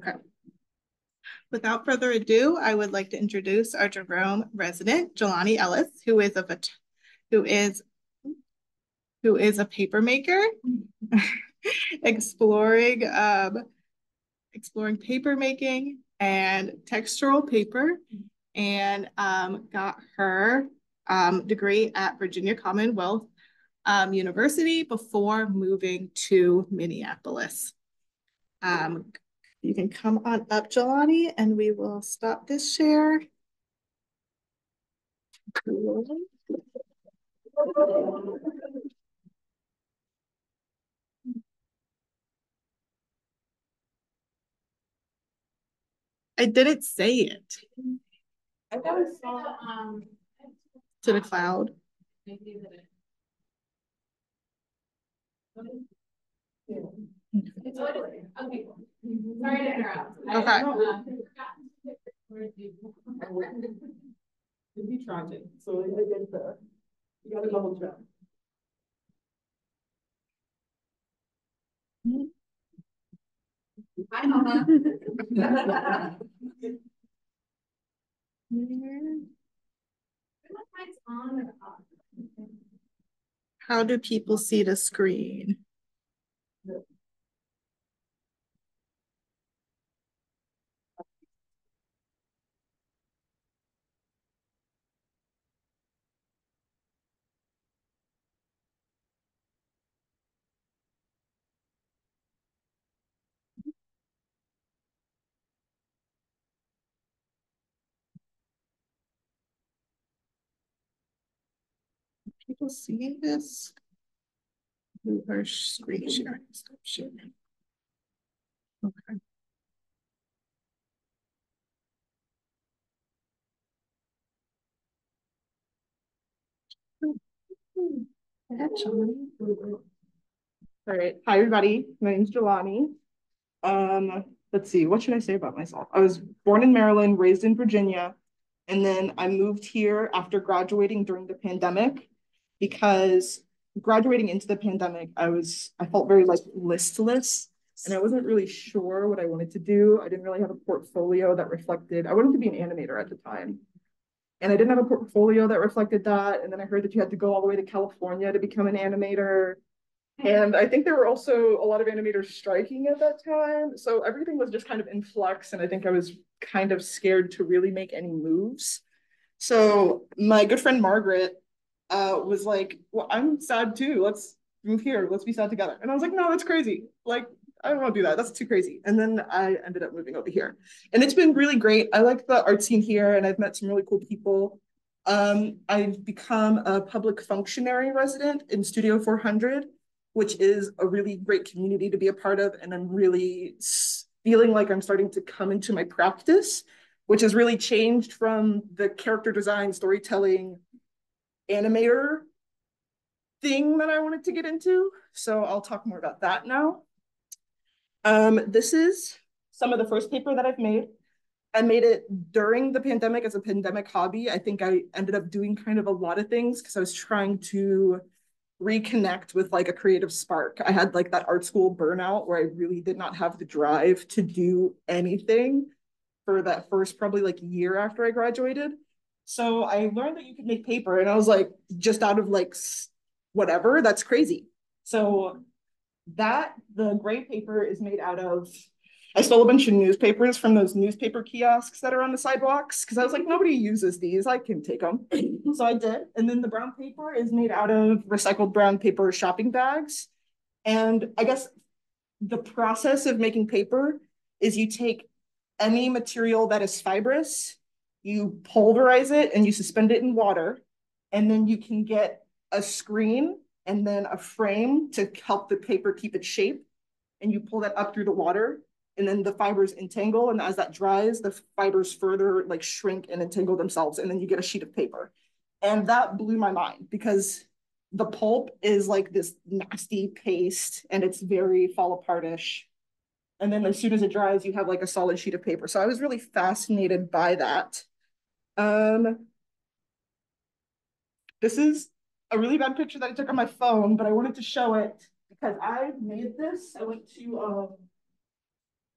Okay. Without further ado, I would like to introduce our Jerome resident, Jelani Ellis, who is a who is who is a paper maker, exploring um, exploring paper making and textural paper, and um, got her um, degree at Virginia Commonwealth um, University before moving to Minneapolis. You can come on up, Jelani, and we will stop this share. I didn't say it. I thought I saw um to the cloud. Sorry to interrupt. Okay. It'd be tragic. So I get the, you gotta double check. Hi, Mama. How do people see the screen? People see this? Who are screen sharing? Stop sharing. Okay. All right. Hi, everybody. My name is Jelani. Um, let's see. What should I say about myself? I was born in Maryland, raised in Virginia, and then I moved here after graduating during the pandemic because graduating into the pandemic, I was, I felt very like listless and I wasn't really sure what I wanted to do. I didn't really have a portfolio that reflected, I wanted to be an animator at the time. And I didn't have a portfolio that reflected that. And then I heard that you had to go all the way to California to become an animator. And I think there were also a lot of animators striking at that time. So everything was just kind of in flux. And I think I was kind of scared to really make any moves. So my good friend Margaret uh, was like, well, I'm sad too. Let's move here. Let's be sad together. And I was like, no, that's crazy. Like, I don't want to do that. That's too crazy. And then I ended up moving over here. And it's been really great. I like the art scene here and I've met some really cool people. Um, I've become a public functionary resident in Studio 400, which is a really great community to be a part of. And I'm really feeling like I'm starting to come into my practice, which has really changed from the character design, storytelling, animator thing that I wanted to get into. So I'll talk more about that now. Um, this is some of the first paper that I've made. I made it during the pandemic as a pandemic hobby. I think I ended up doing kind of a lot of things because I was trying to reconnect with like a creative spark. I had like that art school burnout where I really did not have the drive to do anything for that first probably like year after I graduated. So I learned that you could make paper and I was like, just out of like whatever, that's crazy. So that, the gray paper is made out of, I stole a bunch of newspapers from those newspaper kiosks that are on the sidewalks because I was like, nobody uses these, I can take them. so I did. And then the brown paper is made out of recycled brown paper shopping bags. And I guess the process of making paper is you take any material that is fibrous you pulverize it and you suspend it in water, and then you can get a screen and then a frame to help the paper keep its shape. And you pull that up through the water, and then the fibers entangle. And as that dries, the fibers further like shrink and entangle themselves, and then you get a sheet of paper. And that blew my mind because the pulp is like this nasty paste and it's very fall apart-ish. And then as soon as it dries, you have like a solid sheet of paper. So I was really fascinated by that. Um, this is a really bad picture that I took on my phone, but I wanted to show it because I made this. I went to um,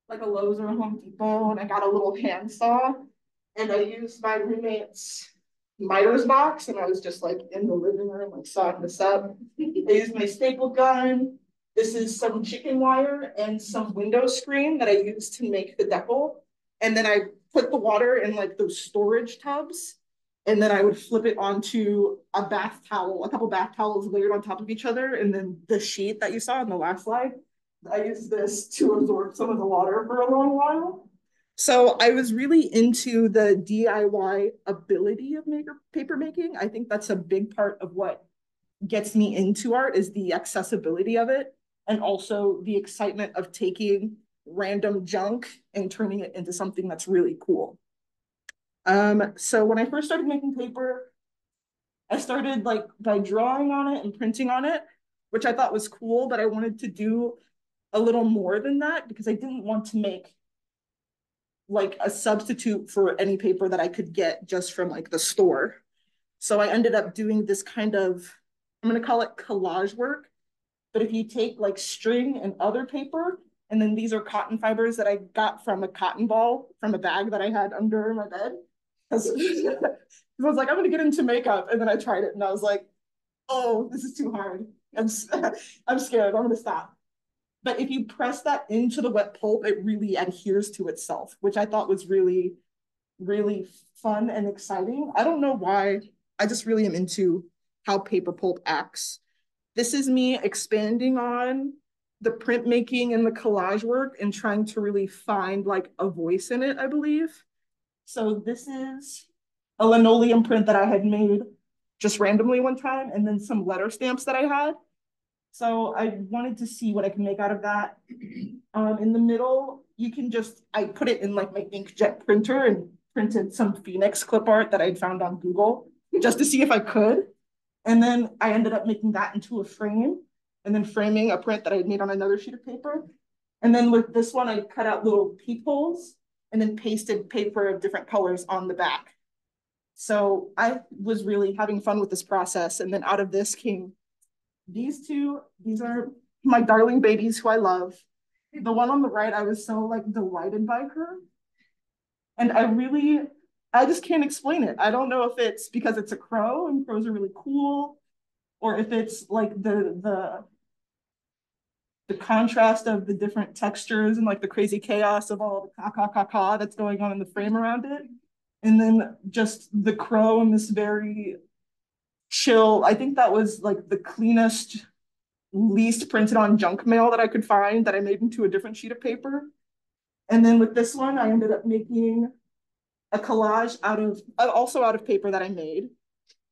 like a Lowe's or a Home Depot and I got a little handsaw and I used my roommate's miter's box and I was just like in the living room, like sawing this up. I used my staple gun. This is some chicken wire and some window screen that I used to make the deckle. And then I put the water in like those storage tubs. And then I would flip it onto a bath towel, a couple bath towels layered on top of each other. And then the sheet that you saw in the last slide, I used this to absorb some of the water for a long while. So I was really into the DIY ability of maker paper making. I think that's a big part of what gets me into art is the accessibility of it and also the excitement of taking random junk and turning it into something that's really cool. Um, so when I first started making paper, I started like by drawing on it and printing on it, which I thought was cool, but I wanted to do a little more than that because I didn't want to make like a substitute for any paper that I could get just from like the store. So I ended up doing this kind of, I'm gonna call it collage work. But if you take like string and other paper, and then these are cotton fibers that I got from a cotton ball from a bag that I had under my bed. I was like, I'm gonna get into makeup. And then I tried it and I was like, oh, this is too hard. I'm, I'm scared, I'm gonna stop. But if you press that into the wet pulp, it really adheres to itself, which I thought was really, really fun and exciting. I don't know why. I just really am into how paper pulp acts. This is me expanding on the printmaking and the collage work and trying to really find like a voice in it, I believe. So this is a linoleum print that I had made just randomly one time and then some letter stamps that I had. So I wanted to see what I can make out of that. Um, in the middle, you can just, I put it in like my inkjet printer and printed some Phoenix clip art that I'd found on Google just to see if I could. And then I ended up making that into a frame and then framing a print that I made on another sheet of paper. And then with this one, I cut out little peepholes and then pasted paper of different colors on the back. So I was really having fun with this process. And then out of this came these two, these are my darling babies who I love. The one on the right, I was so like delighted by her. And I really, I just can't explain it. I don't know if it's because it's a crow and crows are really cool, or if it's like the the the contrast of the different textures and like the crazy chaos of all the ka ka ka ka that's going on in the frame around it. And then just the crow and this very chill. I think that was like the cleanest, least printed on junk mail that I could find that I made into a different sheet of paper. And then with this one, I ended up making a collage out of, uh, also out of paper that I made.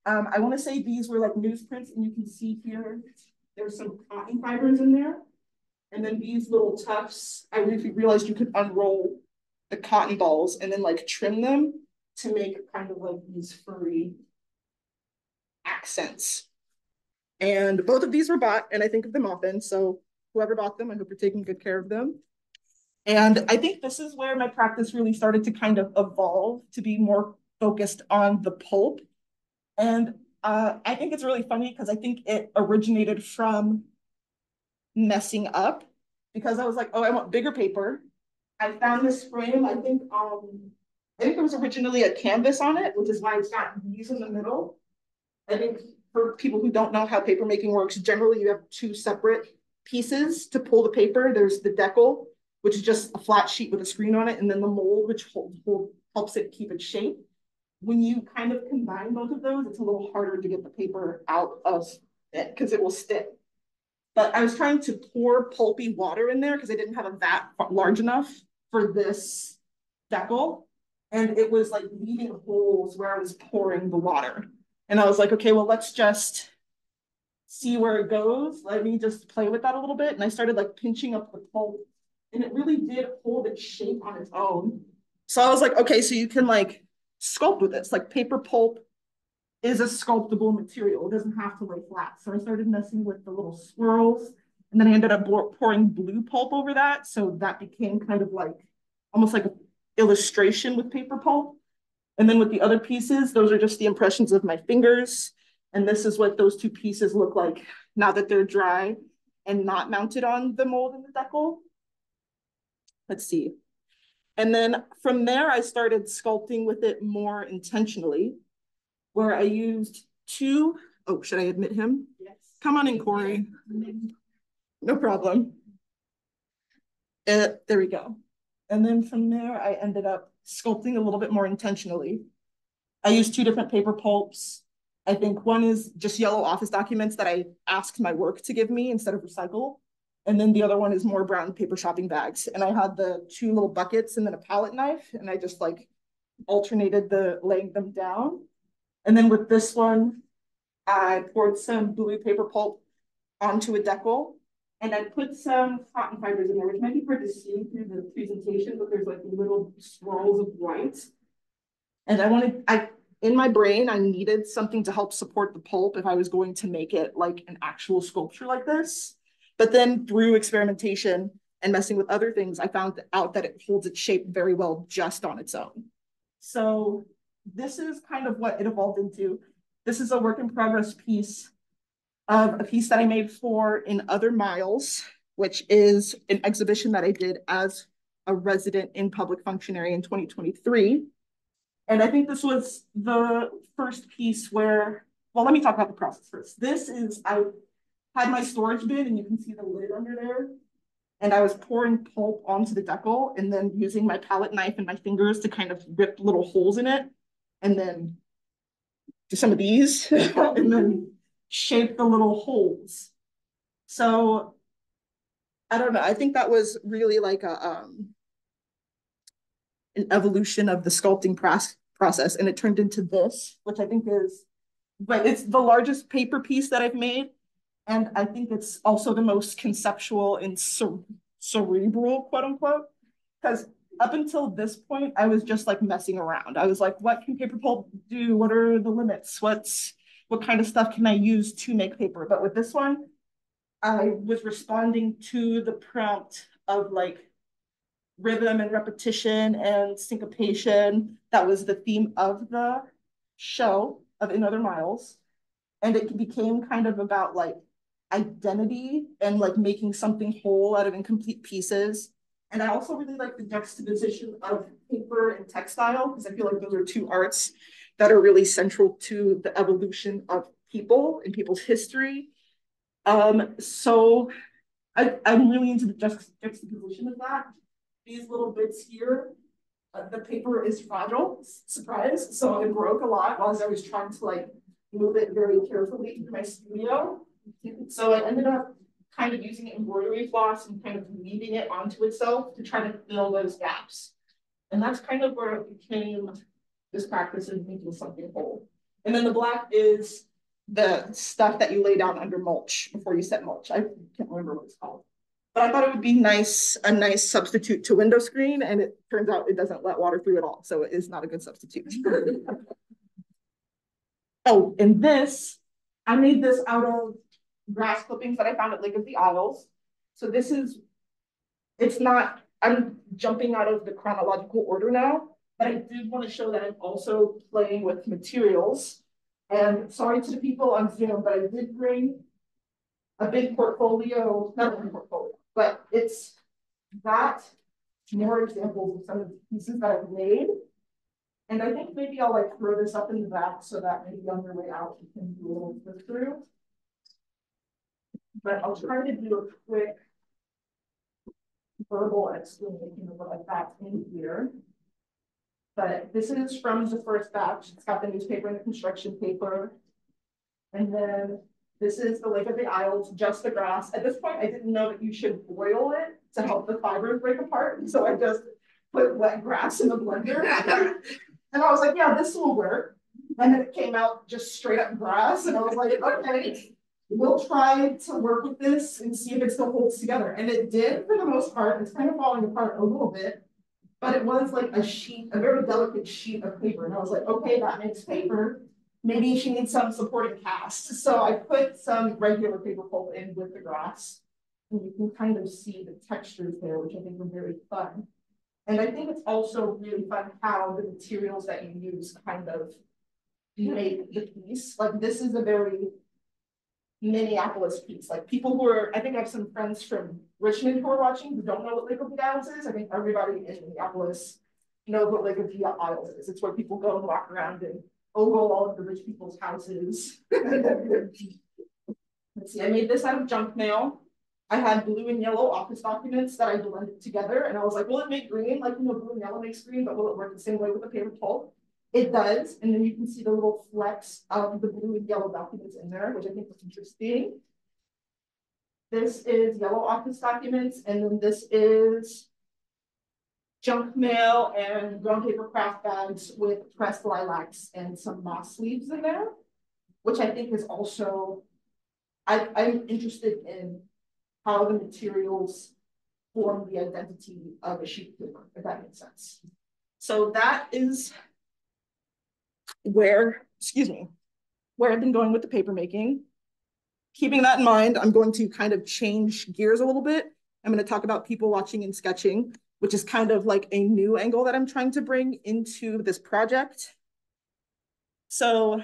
Um, I want to say these were like newsprints, and you can see here, there's some cotton fibers in there. And then these little tufts, I realized you could unroll the cotton balls and then like trim them to make kind of like these furry accents. And both of these were bought, and I think of them often. So whoever bought them, I hope you're taking good care of them. And I think this is where my practice really started to kind of evolve to be more focused on the pulp. And uh, I think it's really funny because I think it originated from messing up because I was like, oh, I want bigger paper. I found this frame, I think, um, I think there was originally a canvas on it, which is why it's got these in the middle. I think for people who don't know how paper making works, generally you have two separate pieces to pull the paper. There's the deckle, which is just a flat sheet with a screen on it, and then the mold, which hold, hold, helps it keep its shape. When you kind of combine both of those, it's a little harder to get the paper out of it because it will stick. But I was trying to pour pulpy water in there because I didn't have a vat large enough for this deckle. And it was like leaving holes where I was pouring the water. And I was like, okay, well, let's just see where it goes. Let me just play with that a little bit. And I started like pinching up the pulp and it really did hold its shape on its own. So I was like, okay, so you can like sculpt with this, like paper pulp is a sculptable material. It doesn't have to lay flat. So I started messing with the little swirls and then I ended up pouring blue pulp over that. So that became kind of like almost like an illustration with paper pulp. And then with the other pieces, those are just the impressions of my fingers. And this is what those two pieces look like now that they're dry and not mounted on the mold in the deckle. let's see. And then from there, I started sculpting with it more intentionally, where I used two, oh, should I admit him? Yes. Come on in, Corey. No problem. Uh, there we go. And then from there, I ended up sculpting a little bit more intentionally. I used two different paper pulps. I think one is just yellow office documents that I asked my work to give me instead of recycle. And then the other one is more brown paper shopping bags. And I had the two little buckets and then a palette knife, and I just like alternated the laying them down. And then with this one, I poured some blue paper pulp onto a deckle. And I put some cotton fibers in there, which might be hard to see through the presentation, but there's like little swirls of white. And I wanted, I, in my brain, I needed something to help support the pulp if I was going to make it like an actual sculpture like this. But then through experimentation and messing with other things, I found out that it holds its shape very well just on its own. So this is kind of what it evolved into. This is a work in progress piece of a piece that I made for In Other Miles, which is an exhibition that I did as a resident in public functionary in 2023. And I think this was the first piece where, well, let me talk about the process first. This is, I had my storage bin and you can see the lid under there. And I was pouring pulp onto the deckle and then using my palette knife and my fingers to kind of rip little holes in it. And then do some of these and then shape the little holes. So I don't know. I think that was really like a um an evolution of the sculpting process and it turned into this, which I think is but it's the largest paper piece that I've made and I think it's also the most conceptual and cerebral, quote unquote, because up until this point, I was just like messing around. I was like, what can paper pulp do? What are the limits? What's what kind of stuff can I use to make paper? But with this one, I was responding to the prompt of like rhythm and repetition and syncopation. That was the theme of the show of In Other Miles. And it became kind of about like identity and like making something whole out of incomplete pieces. And I also really like the juxtaposition of paper and textile because I feel like those are two arts that are really central to the evolution of people and people's history. Um, so I, I'm really into the juxt juxtaposition of that. These little bits here, uh, the paper is fragile, surprise. So it broke a lot while I was trying to like move it very carefully into my studio. So I ended up kind of using embroidery floss and kind of weaving it onto itself to try to fill those gaps. And that's kind of where it became this practice of making something whole. And then the black is the stuff that you lay down under mulch before you set mulch. I can't remember what it's called. But I thought it would be nice, a nice substitute to window screen, and it turns out it doesn't let water through at all. So it is not a good substitute. oh, and this, I made this out of grass clippings that I found at Lake of the Isles. So this is, it's not, I'm jumping out of the chronological order now, but I did want to show that I'm also playing with materials. And sorry to the people on Zoom, but I did bring a big portfolio, not a big portfolio, but it's that more examples of some of the pieces that I've made. And I think maybe I'll like throw this up in the back so that maybe on your way out you can do a little flip through but I'll try to do a quick verbal explanation of what I got in here. But this is from the first batch. It's got the newspaper and the construction paper. And then this is the Lake of the Isles, just the grass. At this point, I didn't know that you should boil it to help the fibers break apart. So I just put wet grass in the blender. and I was like, yeah, this will work. And then it came out just straight up grass. And I was like, okay we'll try to work with this and see if it still holds together. And it did for the most part. It's kind of falling apart a little bit, but it was like a sheet, a very delicate sheet of paper. And I was like, okay, that makes paper. Maybe she needs some supporting cast. So I put some regular paper pulp in with the grass. And you can kind of see the textures there, which I think are very fun. And I think it's also really fun how the materials that you use kind of make the piece. Like this is a very Minneapolis piece, like people who are, I think I have some friends from Richmond who are watching who don't know what Lake of the Isles is. I think everybody in Minneapolis knows what Lake of the Isles is. It's where people go and walk around and ogle all of the rich people's houses. Let's see, I made this out of junk mail. I had blue and yellow office documents that I blended together and I was like, will it make green? Like, you know, blue and yellow makes green, but will it work the same way with the paper pulp? It does, and then you can see the little flecks of the blue and yellow documents in there, which I think was interesting. This is yellow office documents, and then this is junk mail and brown paper kraft bags with pressed lilacs and some moss leaves in there, which I think is also, I, I'm interested in how the materials form the identity of a sheet paper, if that makes sense. So that is where, excuse me, where I've been going with the paper making. Keeping that in mind, I'm going to kind of change gears a little bit. I'm going to talk about people watching and sketching, which is kind of like a new angle that I'm trying to bring into this project. So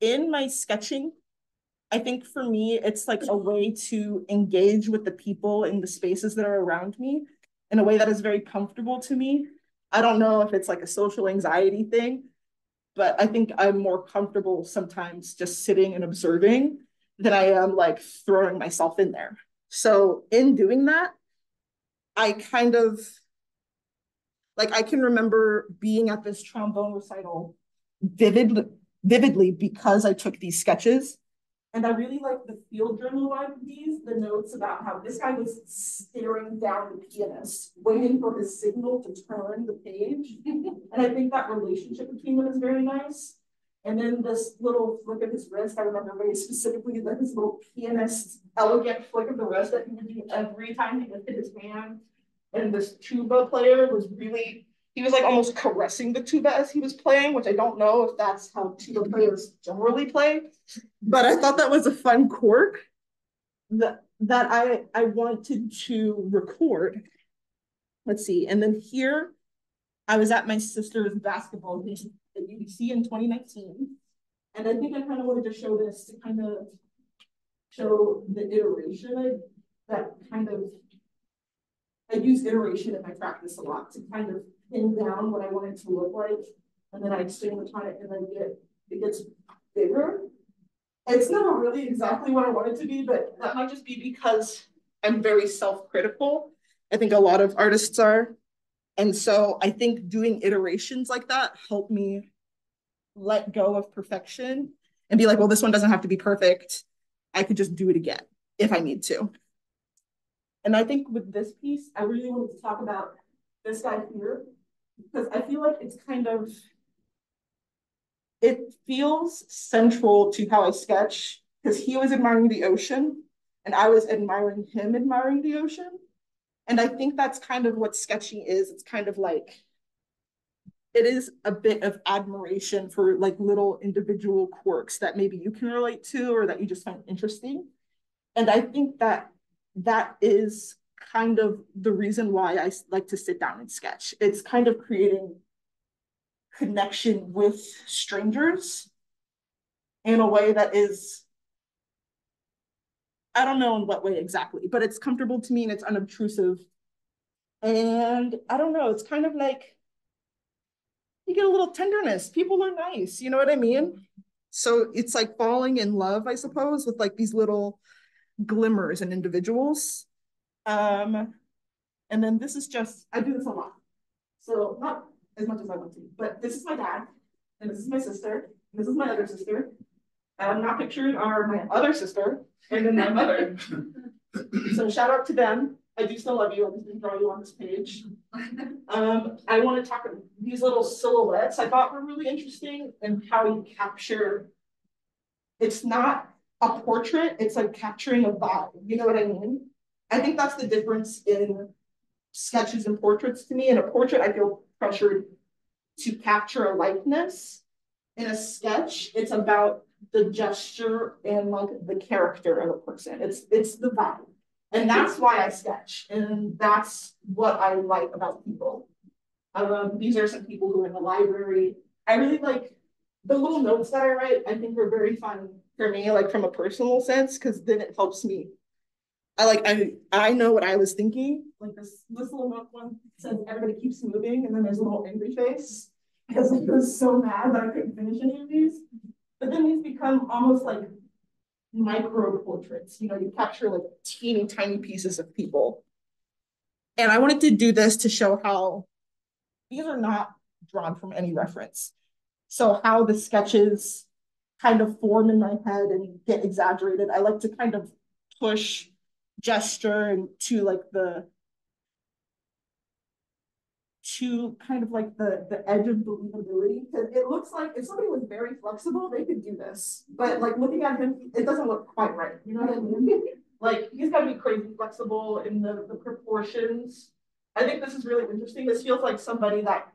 in my sketching, I think for me, it's like a way to engage with the people in the spaces that are around me in a way that is very comfortable to me. I don't know if it's like a social anxiety thing, but I think I'm more comfortable sometimes just sitting and observing than I am like throwing myself in there. So in doing that, I kind of like I can remember being at this trombone recital vivid, vividly because I took these sketches and I really like the field journal vibe of these, the notes about how this guy was staring down the pianist, waiting for his signal to turn the page. and I think that relationship between them is very nice. And then this little flick of his wrist, I remember very specifically that his little pianist elegant flick of the wrist that he would do every time he lifted his hand. And this tuba player was really he was like almost caressing the tuba as he was playing, which I don't know if that's how tuba players generally play, but I thought that was a fun quirk that that I I wanted to record. Let's see, and then here I was at my sister's basketball game at UBC in 2019, and I think I kind of wanted to show this to kind of show the iteration that kind of I use iteration in my practice a lot to kind of pin down what I want it to look like. And then I the time and then get it gets bigger. It's not really exactly what I want it to be, but that might just be because I'm very self-critical. I think a lot of artists are. And so I think doing iterations like that help me let go of perfection and be like, well, this one doesn't have to be perfect. I could just do it again if I need to. And I think with this piece, I really wanted to talk about this guy here because I feel like it's kind of, it feels central to how I sketch because he was admiring the ocean and I was admiring him admiring the ocean. And I think that's kind of what sketching is. It's kind of like, it is a bit of admiration for like little individual quirks that maybe you can relate to or that you just find interesting. And I think that that is kind of the reason why I like to sit down and sketch. It's kind of creating connection with strangers in a way that is, I don't know in what way exactly, but it's comfortable to me and it's unobtrusive. And I don't know, it's kind of like you get a little tenderness. People are nice, you know what I mean? So it's like falling in love, I suppose, with like these little glimmers and individuals. Um, and then this is just, I do this a lot. So not as much as I want to, but this is my dad, and this is my sister, and this is my other sister. And not pictured are my other sister, and then my mother. so shout out to them. I do still love you. I just didn't draw you on this page. Um, I want to talk about these little silhouettes I thought were really interesting and how you capture. It's not a portrait, it's like capturing a vibe. You know what I mean? I think that's the difference in sketches and portraits to me. In a portrait, I feel pressured to capture a likeness. In a sketch, it's about the gesture and like the character of a person. It's it's the vibe. And that's why I sketch. And that's what I like about people. Um, these are some people who are in the library. I really like the little notes that I write, I think are very fun for me, like from a personal sense, because then it helps me. I like I I know what I was thinking. Like this this little one says everybody keeps moving, and then there's a little angry face because I was so mad that I couldn't finish any of these. But then these become almost like micro portraits. You know, you capture like teeny tiny pieces of people. And I wanted to do this to show how these are not drawn from any reference. So how the sketches kind of form in my head and get exaggerated. I like to kind of push gesture and to like the to kind of like the the edge of believability. Because it looks like if somebody was very flexible they could do this. But like looking at him it doesn't look quite right. You know what i mean? Like he's got to be crazy flexible in the the proportions. I think this is really interesting. This feels like somebody that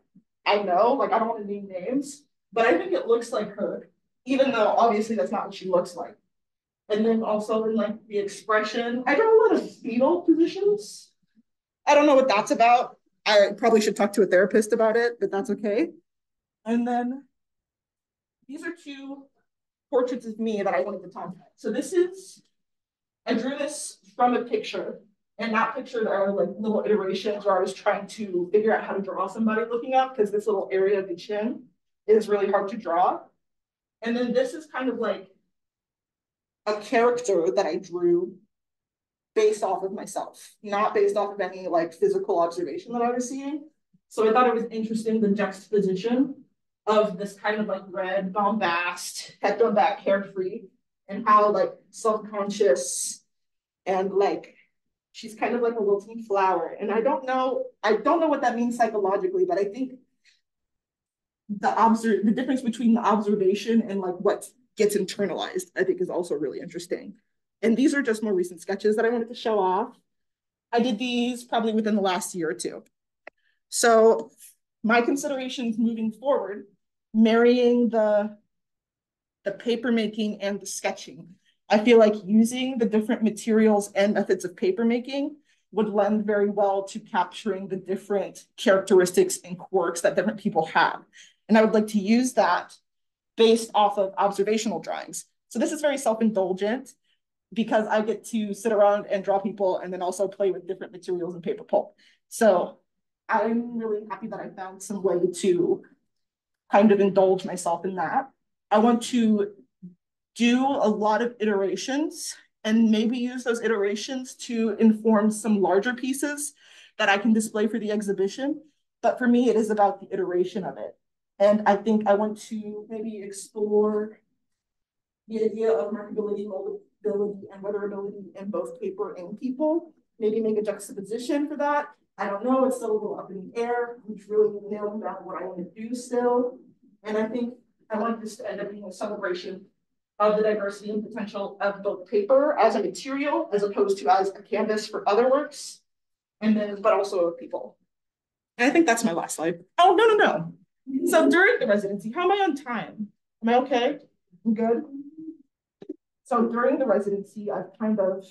i know. Like i don't want to name names. But i think it looks like her even though obviously that's not what she looks like and then also in like the expression i draw a lot of fetal positions i don't know what that's about I probably should talk to a therapist about it, but that's okay. And then these are two portraits of me that I wanted to talk about. So this is, I drew this from a picture, and that picture there are like little iterations where I was trying to figure out how to draw somebody looking up because this little area of the chin is really hard to draw. And then this is kind of like a character that I drew based off of myself, not based off of any like physical observation that I was seeing. So I thought it was interesting the juxtaposition of this kind of like red bombast, head thrown back, carefree, and how like self-conscious and like she's kind of like a wilting flower. And I don't know, I don't know what that means psychologically, but I think the observe the difference between the observation and like what gets internalized, I think is also really interesting. And these are just more recent sketches that I wanted to show off. I did these probably within the last year or two. So my considerations moving forward, marrying the, the paper making and the sketching. I feel like using the different materials and methods of paper making would lend very well to capturing the different characteristics and quirks that different people have. And I would like to use that based off of observational drawings. So this is very self-indulgent because I get to sit around and draw people and then also play with different materials and paper pulp. So I'm really happy that I found some way to kind of indulge myself in that. I want to do a lot of iterations and maybe use those iterations to inform some larger pieces that I can display for the exhibition. But for me, it is about the iteration of it. And I think I want to maybe explore the idea of markability, moldability, and weatherability in both paper and people. Maybe make a juxtaposition for that. I don't know, it's still a little up in the air. I'm really nailing down what I want to do still. And I think I want this to end up being a celebration of the diversity and potential of both paper as a material, as opposed to as a canvas for other works, and then, but also of people. And I think that's my last slide. Oh, no, no, no. So during the residency, how am I on time? Am I okay? I'm good? So during the residency, I've kind of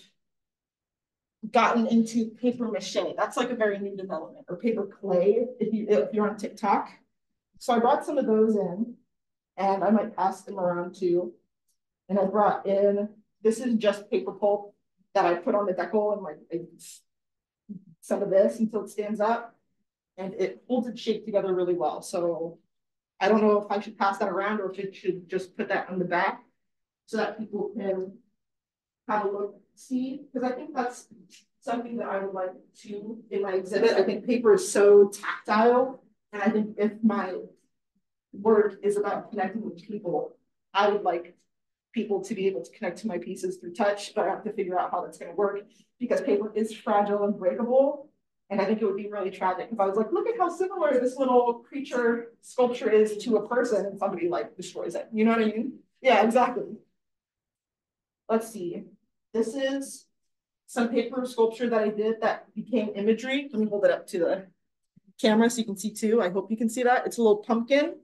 gotten into paper mache. That's like a very new development, or paper clay if you if you're on TikTok. So I brought some of those in, and I might pass them around too. And I brought in this is just paper pulp that I put on the deckle and like some of this until it stands up, and it holds its shape together really well. So I don't know if I should pass that around or if it should just put that on the back so that people can have a look, see, because I think that's something that I would like to in my exhibit. I think paper is so tactile, and I think if my work is about connecting with people, I would like people to be able to connect to my pieces through touch, but I have to figure out how that's going to work because paper is fragile and breakable. And I think it would be really tragic if I was like, look at how similar this little creature sculpture is to a person and somebody like destroys it. You know what I mean? Yeah, exactly let's see. This is some paper sculpture that I did that became imagery. Let me hold it up to the camera so you can see too. I hope you can see that. It's a little pumpkin.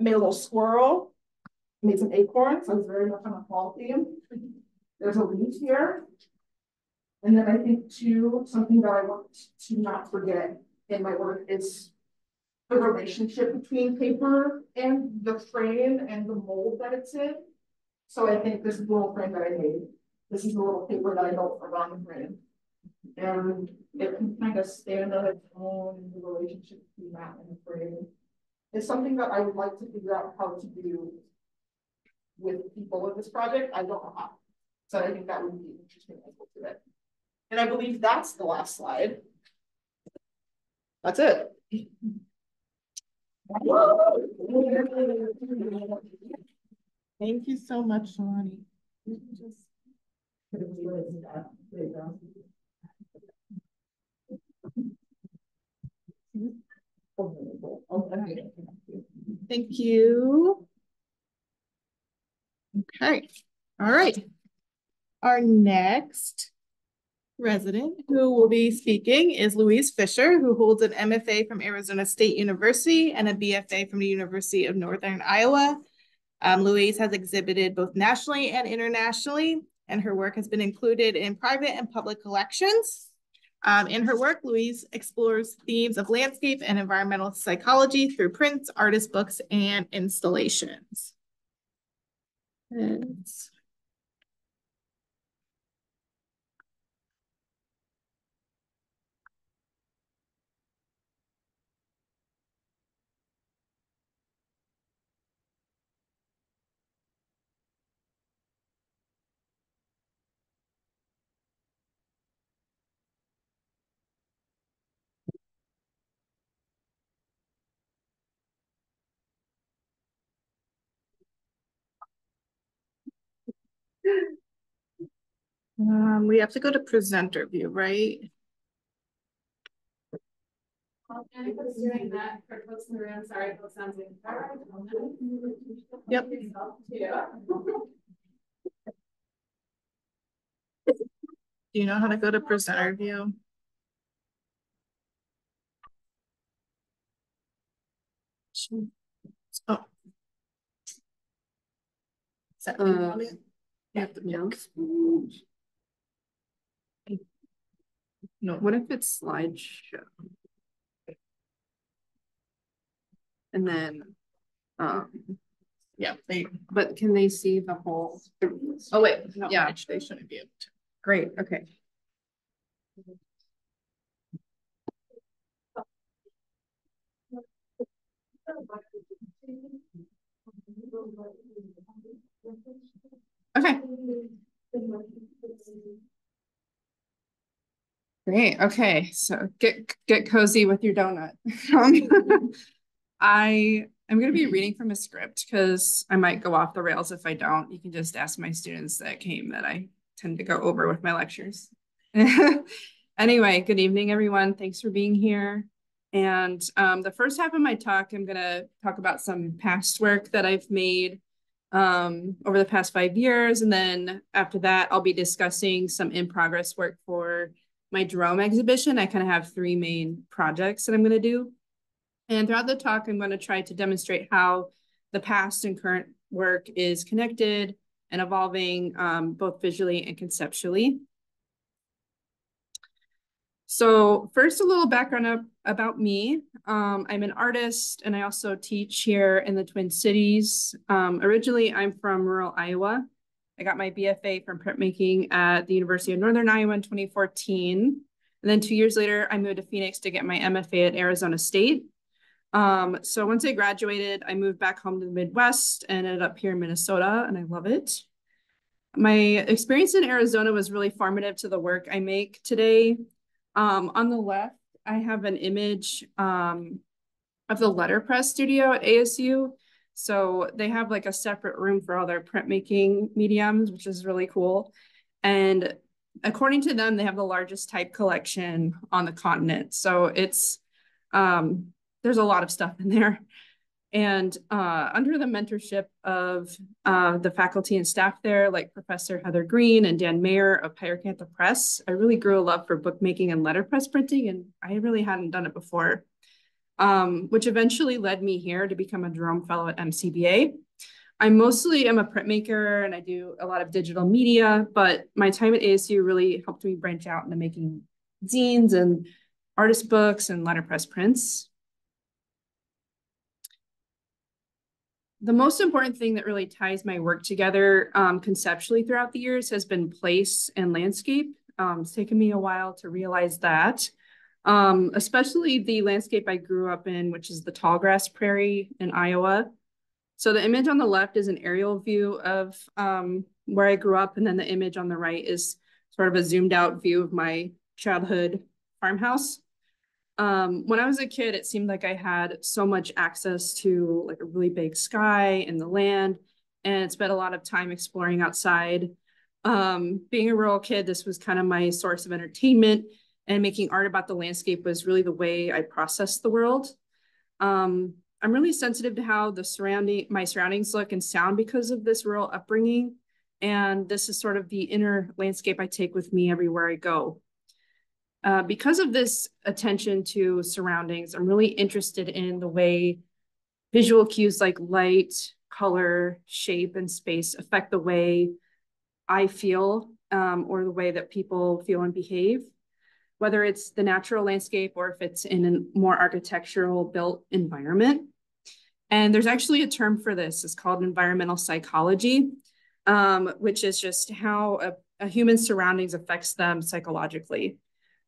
I made a little squirrel. I made some acorns. I was very much on a fall theme. There's a leaf here. And then I think too, something that I want to not forget in my work is the relationship between paper and the frame and the mold that it's in. So I think this little frame that I made. This is the little paper that I built for Ron frame. And it can kind of stand on its own in the relationship between that and the frame. It's something that I would like to figure out how to do with people with this project. I don't know how. So I think that would be interesting to it. And I believe that's the last slide. That's it. Thank you so much, Jelani. Thank you. Okay, all right. Our next resident who will be speaking is Louise Fisher, who holds an MFA from Arizona State University and a BFA from the University of Northern Iowa. Um, Louise has exhibited both nationally and internationally, and her work has been included in private and public collections. Um, in her work, Louise explores themes of landscape and environmental psychology through prints, artist books, and installations. And Um, we have to go to presenter view, right? Anybody doing that for folks in the room? Sorry, folks on Zoom. Yep. Do you know how to go to presenter view? Oh. Is that what you wanted? Have to No. No, What if it's slideshow? And then, um, yeah, they, but can they see the whole? oh wait, no, Yeah. they shouldn't be able to. Great, okay. Okay. Great, okay, so get, get cozy with your donut. I am gonna be reading from a script because I might go off the rails if I don't. You can just ask my students that came that I tend to go over with my lectures. Anyway, good evening, everyone. Thanks for being here. And um, the first half of my talk, I'm gonna talk about some past work that I've made um, over the past five years. And then after that, I'll be discussing some in-progress work for my Jerome exhibition. I kind of have three main projects that I'm gonna do. And throughout the talk, I'm gonna try to demonstrate how the past and current work is connected and evolving um, both visually and conceptually. So first, a little background up about me. Um, I'm an artist and I also teach here in the Twin Cities. Um, originally, I'm from rural Iowa. I got my BFA from printmaking at the University of Northern Iowa in 2014. And then two years later, I moved to Phoenix to get my MFA at Arizona State. Um, so once I graduated, I moved back home to the Midwest and ended up here in Minnesota, and I love it. My experience in Arizona was really formative to the work I make today. Um, on the left, I have an image um, of the letterpress studio at ASU. So they have like a separate room for all their printmaking mediums, which is really cool. And according to them, they have the largest type collection on the continent. So it's, um, there's a lot of stuff in there. And uh, under the mentorship of uh, the faculty and staff there, like Professor Heather Green and Dan Mayer of Pyracantha Press, I really grew a love for bookmaking and letterpress printing, and I really hadn't done it before, um, which eventually led me here to become a Jerome Fellow at MCBA. I mostly am a printmaker and I do a lot of digital media, but my time at ASU really helped me branch out into making zines and artist books and letterpress prints. The most important thing that really ties my work together um, conceptually throughout the years has been place and landscape. Um, it's taken me a while to realize that, um, especially the landscape I grew up in, which is the tallgrass prairie in Iowa. So the image on the left is an aerial view of um, where I grew up, and then the image on the right is sort of a zoomed out view of my childhood farmhouse. Um, when I was a kid, it seemed like I had so much access to like a really big sky and the land, and spent a lot of time exploring outside. Um, being a rural kid, this was kind of my source of entertainment, and making art about the landscape was really the way I processed the world. Um, I'm really sensitive to how the surrounding my surroundings look and sound because of this rural upbringing. And this is sort of the inner landscape I take with me everywhere I go. Uh, because of this attention to surroundings, I'm really interested in the way visual cues like light, color, shape, and space affect the way I feel um, or the way that people feel and behave, whether it's the natural landscape or if it's in a more architectural built environment. And there's actually a term for this, it's called environmental psychology, um, which is just how a, a human surroundings affects them psychologically.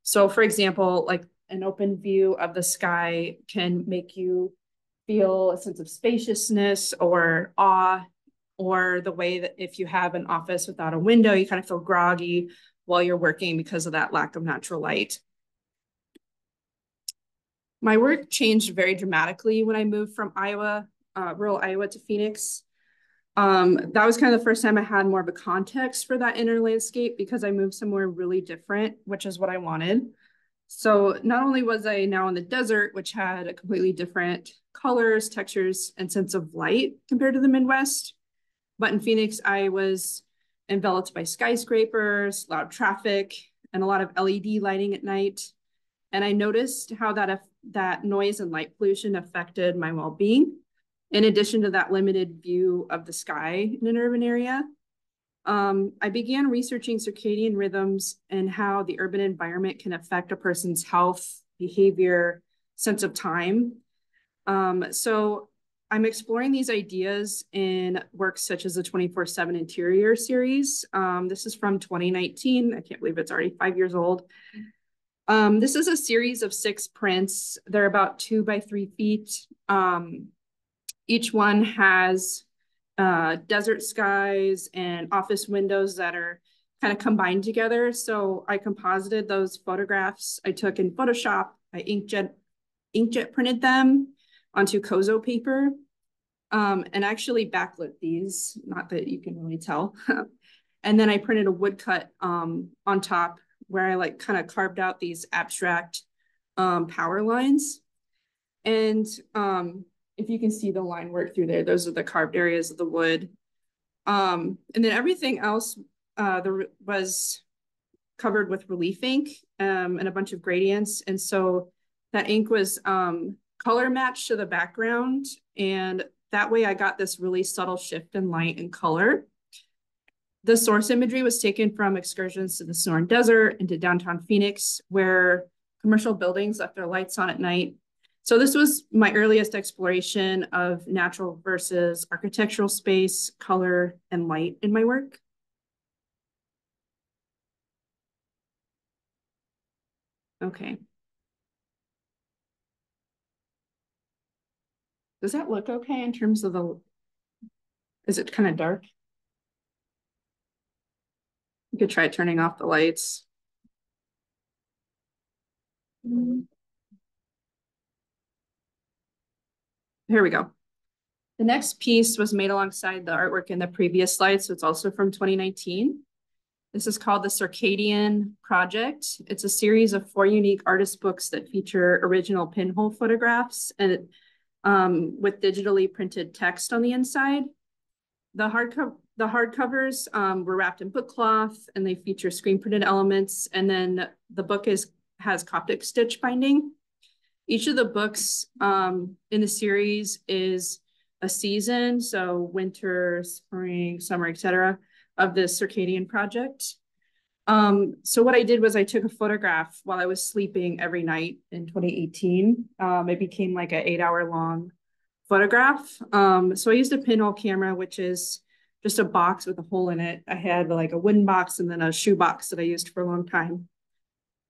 So for example, like an open view of the sky can make you feel a sense of spaciousness or awe, or the way that if you have an office without a window, you kind of feel groggy while you're working because of that lack of natural light. My work changed very dramatically when I moved from Iowa, uh, rural Iowa to Phoenix. Um, that was kind of the first time I had more of a context for that inner landscape because I moved somewhere really different, which is what I wanted. So not only was I now in the desert, which had a completely different colors, textures, and sense of light compared to the Midwest, but in Phoenix, I was enveloped by skyscrapers, loud traffic, and a lot of LED lighting at night. And I noticed how that, that noise and light pollution affected my well-being in addition to that limited view of the sky in an urban area, um, I began researching circadian rhythms and how the urban environment can affect a person's health, behavior, sense of time. Um, so I'm exploring these ideas in works such as the 24-7 Interior series. Um, this is from 2019. I can't believe it's already five years old. Um, this is a series of six prints. They're about two by three feet. Um, each one has uh, desert skies and office windows that are kind of combined together. So I composited those photographs I took in Photoshop. I inkjet, inkjet printed them onto Kozo paper um, and actually backlit these, not that you can really tell. and then I printed a woodcut um, on top where I like kind of carved out these abstract um, power lines. And um, if you can see the line work through there, those are the carved areas of the wood. Um, and then everything else uh, there was covered with relief ink um, and a bunch of gradients. And so that ink was um, color matched to the background. And that way I got this really subtle shift in light and color. The source imagery was taken from excursions to the Sonoran Desert into downtown Phoenix, where commercial buildings left their lights on at night so this was my earliest exploration of natural versus architectural space, color, and light in my work. Okay. Does that look okay in terms of the, is it kind of dark? You could try turning off the lights. Mm -hmm. Here we go. The next piece was made alongside the artwork in the previous slide, so it's also from 2019. This is called the Circadian Project. It's a series of four unique artist books that feature original pinhole photographs and um, with digitally printed text on the inside. The hardcover the hardcovers um, were wrapped in book cloth and they feature screen printed elements. And then the book is has Coptic stitch binding. Each of the books um, in the series is a season, so winter, spring, summer, etc., of the circadian project. Um, so what I did was I took a photograph while I was sleeping every night in 2018. Um, it became like an eight hour long photograph. Um, so I used a pinhole camera, which is just a box with a hole in it. I had like a wooden box and then a shoe box that I used for a long time.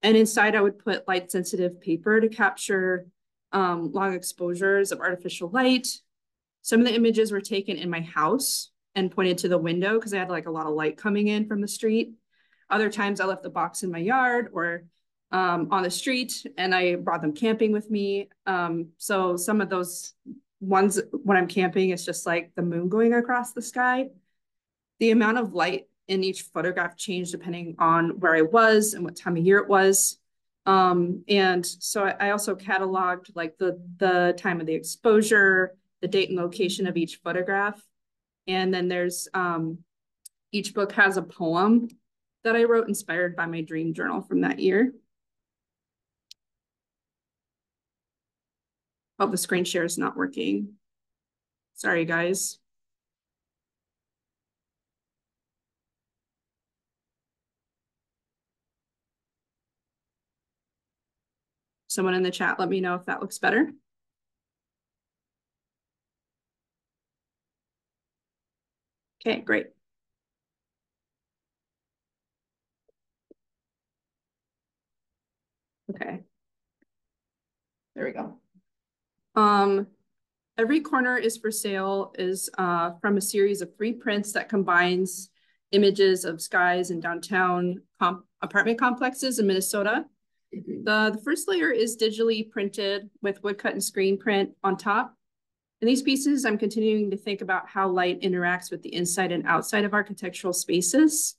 And inside I would put light sensitive paper to capture um, long exposures of artificial light. Some of the images were taken in my house and pointed to the window because I had like a lot of light coming in from the street. Other times I left the box in my yard or um, on the street and I brought them camping with me. Um, so some of those ones when I'm camping, it's just like the moon going across the sky. The amount of light in each photograph changed depending on where I was and what time of year it was. Um, and so I, I also cataloged like the, the time of the exposure, the date and location of each photograph. And then there's, um, each book has a poem that I wrote inspired by my dream journal from that year. Oh, the screen share is not working. Sorry, guys. Someone in the chat, let me know if that looks better. Okay, great. Okay. There we go. Um, Every Corner is for Sale is uh, from a series of three prints that combines images of skies and downtown apartment complexes in Minnesota. The, the first layer is digitally printed with woodcut and screen print on top. In these pieces, I'm continuing to think about how light interacts with the inside and outside of architectural spaces.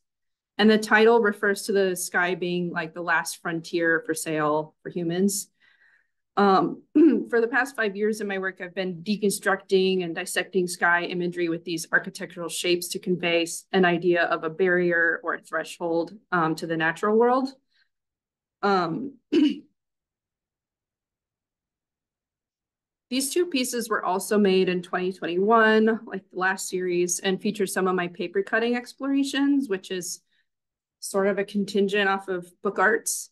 And the title refers to the sky being like the last frontier for sale for humans. Um, for the past five years in my work, I've been deconstructing and dissecting sky imagery with these architectural shapes to convey an idea of a barrier or a threshold um, to the natural world. Um, these two pieces were also made in 2021, like the last series, and feature some of my paper cutting explorations, which is sort of a contingent off of book arts.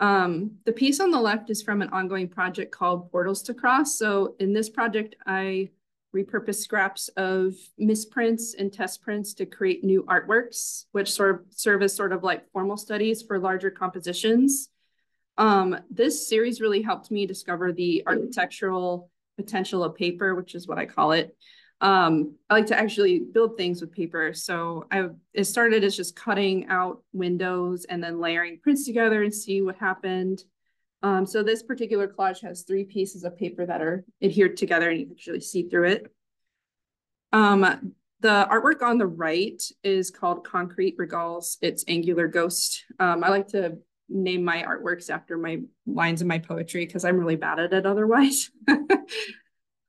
Um, the piece on the left is from an ongoing project called Portals to Cross. So in this project, I repurposed scraps of misprints and test prints to create new artworks, which sort of serve as sort of like formal studies for larger compositions. Um, this series really helped me discover the architectural potential of paper, which is what I call it. Um, I like to actually build things with paper. So I it started as just cutting out windows and then layering prints together and see what happened. Um, so this particular collage has three pieces of paper that are adhered together and you can actually see through it. Um, the artwork on the right is called Concrete Regals. It's Angular Ghost. Um, I like to name my artworks after my lines in my poetry because I'm really bad at it otherwise.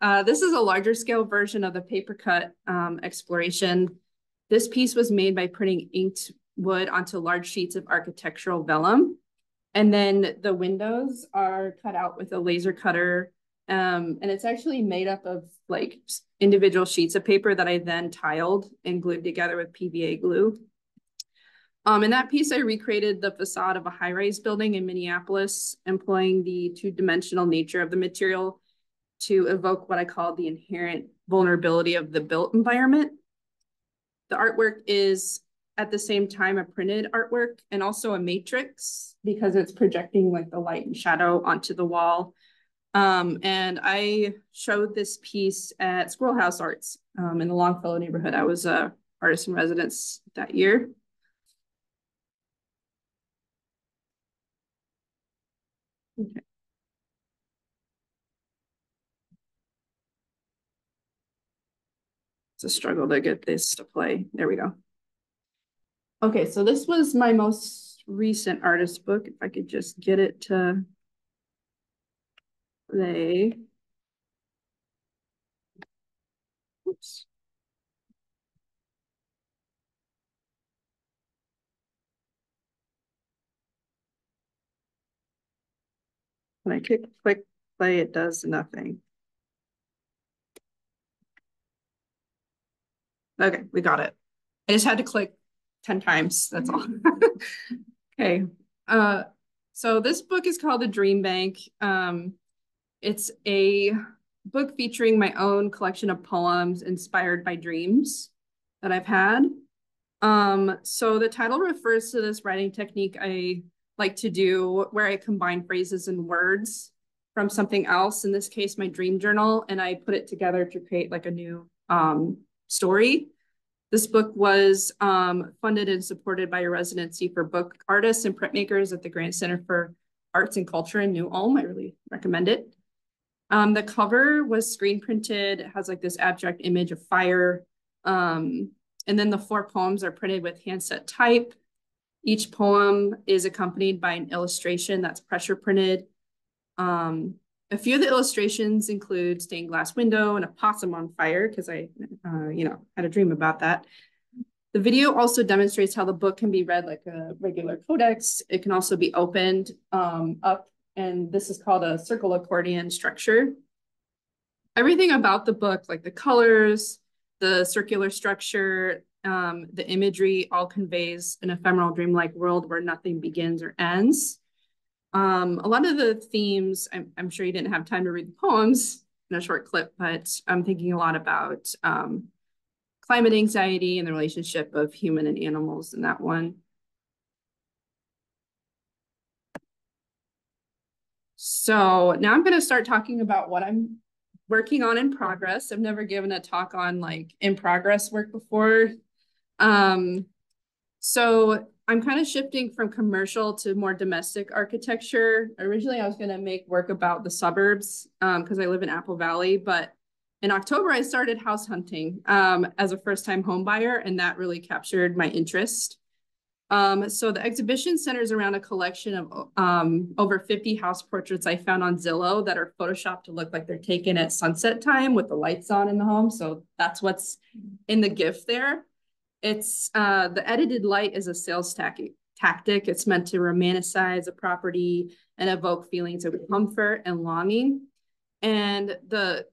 Uh, this is a larger scale version of the paper cut um, exploration. This piece was made by putting inked wood onto large sheets of architectural vellum. And then the windows are cut out with a laser cutter. Um, and it's actually made up of like individual sheets of paper that I then tiled and glued together with PVA glue. Um, in that piece, I recreated the facade of a high-rise building in Minneapolis, employing the two-dimensional nature of the material to evoke what I call the inherent vulnerability of the built environment. The artwork is at the same time a printed artwork and also a matrix because it's projecting like the light and shadow onto the wall. Um, and I showed this piece at Squirrel Haus Arts um, in the Longfellow neighborhood. I was a artist in residence that year. Okay. It's a struggle to get this to play. There we go. Okay, so this was my most recent artist book. If I could just get it to play. Oops. When I click, click play, it does nothing. Okay, we got it. I just had to click 10 times. That's all. okay. Uh, so this book is called The Dream Bank. Um, it's a book featuring my own collection of poems inspired by dreams that I've had. Um, so the title refers to this writing technique I like to do where I combine phrases and words from something else, in this case, my dream journal, and I put it together to create like a new um, story. This book was um, funded and supported by a residency for book artists and printmakers at the Grand Center for Arts and Culture in New Ulm. I really recommend it. Um, the cover was screen printed, it has like this abstract image of fire. Um, and then the four poems are printed with handset type. Each poem is accompanied by an illustration that's pressure printed. Um, a few of the illustrations include stained glass window and a possum on fire because I, uh, you know, had a dream about that. The video also demonstrates how the book can be read like a regular codex. It can also be opened um, up, and this is called a circle accordion structure. Everything about the book, like the colors, the circular structure, um, the imagery, all conveys an ephemeral dreamlike world where nothing begins or ends. Um, a lot of the themes, I'm, I'm, sure you didn't have time to read the poems in a short clip, but I'm thinking a lot about um, climate anxiety and the relationship of human and animals in that one. So now I'm going to start talking about what I'm working on in progress. I've never given a talk on like in progress work before. Um, so I'm kind of shifting from commercial to more domestic architecture. Originally, I was going to make work about the suburbs because um, I live in Apple Valley, but in October, I started house hunting um, as a first-time home buyer, and that really captured my interest. Um, so the exhibition centers around a collection of um, over 50 house portraits I found on Zillow that are photoshopped to look like they're taken at sunset time with the lights on in the home. So that's what's in the gift there. It's uh, the edited light is a sales tactic. Tactic. It's meant to romanticize a property and evoke feelings of comfort and longing. And the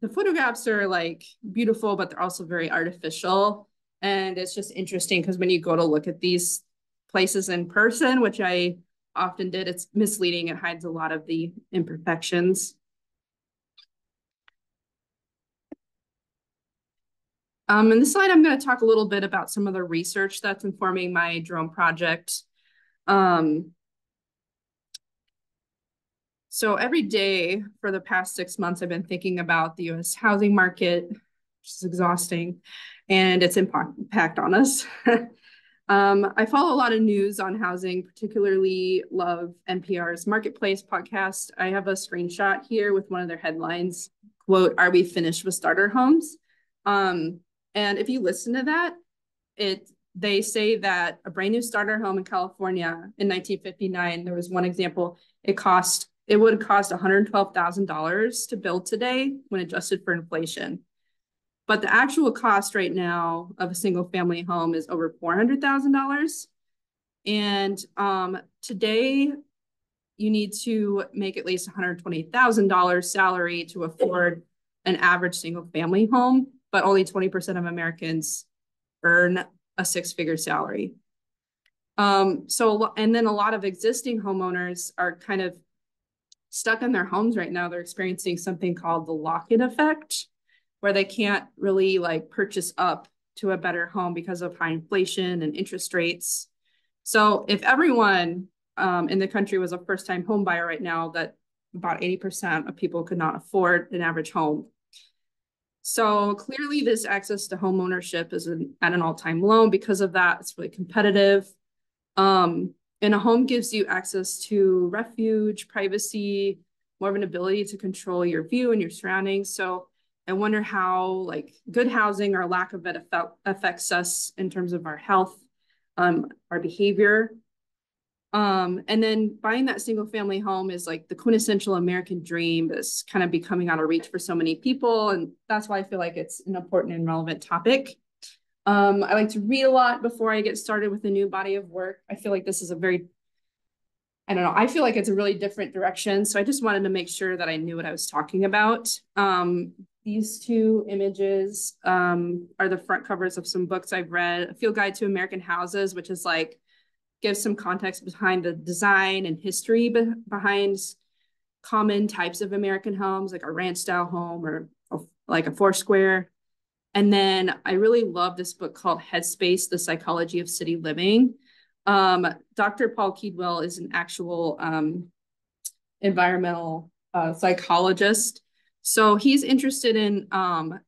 the photographs are like beautiful, but they're also very artificial. And it's just interesting because when you go to look at these places in person, which I often did, it's misleading. It hides a lot of the imperfections. Um, in this slide, I'm going to talk a little bit about some of the research that's informing my drone project. Um, so every day for the past six months, I've been thinking about the US housing market, which is exhausting, and its impact on us. um, I follow a lot of news on housing, particularly love NPR's Marketplace podcast. I have a screenshot here with one of their headlines, quote, are we finished with starter homes? Um, and if you listen to that, it they say that a brand new starter home in California in 1959, there was one example, it cost it would have cost $112,000 to build today when adjusted for inflation. But the actual cost right now of a single family home is over $400,000. And um, today, you need to make at least $120,000 salary to afford an average single family home but only 20% of Americans earn a six figure salary. Um, so, and then a lot of existing homeowners are kind of stuck in their homes right now. They're experiencing something called the lock-in effect, where they can't really like purchase up to a better home because of high inflation and interest rates. So if everyone um, in the country was a first-time home buyer right now, that about 80% of people could not afford an average home. So clearly this access to home ownership is an, at an all-time low. Because of that, it's really competitive. Um, and a home gives you access to refuge, privacy, more of an ability to control your view and your surroundings. So I wonder how like good housing or lack of it affects us in terms of our health, um, our behavior, um, and then buying that single family home is like the quintessential American dream that's kind of becoming out of reach for so many people. And that's why I feel like it's an important and relevant topic. Um, I like to read a lot before I get started with a new body of work. I feel like this is a very, I don't know, I feel like it's a really different direction. So I just wanted to make sure that I knew what I was talking about. Um, these two images um, are the front covers of some books I've read. A Field Guide to American Houses, which is like give some context behind the design and history be behind common types of American homes, like a ranch style home or a, like a four square. And then I really love this book called Headspace, The Psychology of City Living. Um, Dr. Paul Keedwell is an actual um, environmental uh, psychologist. So he's interested in um,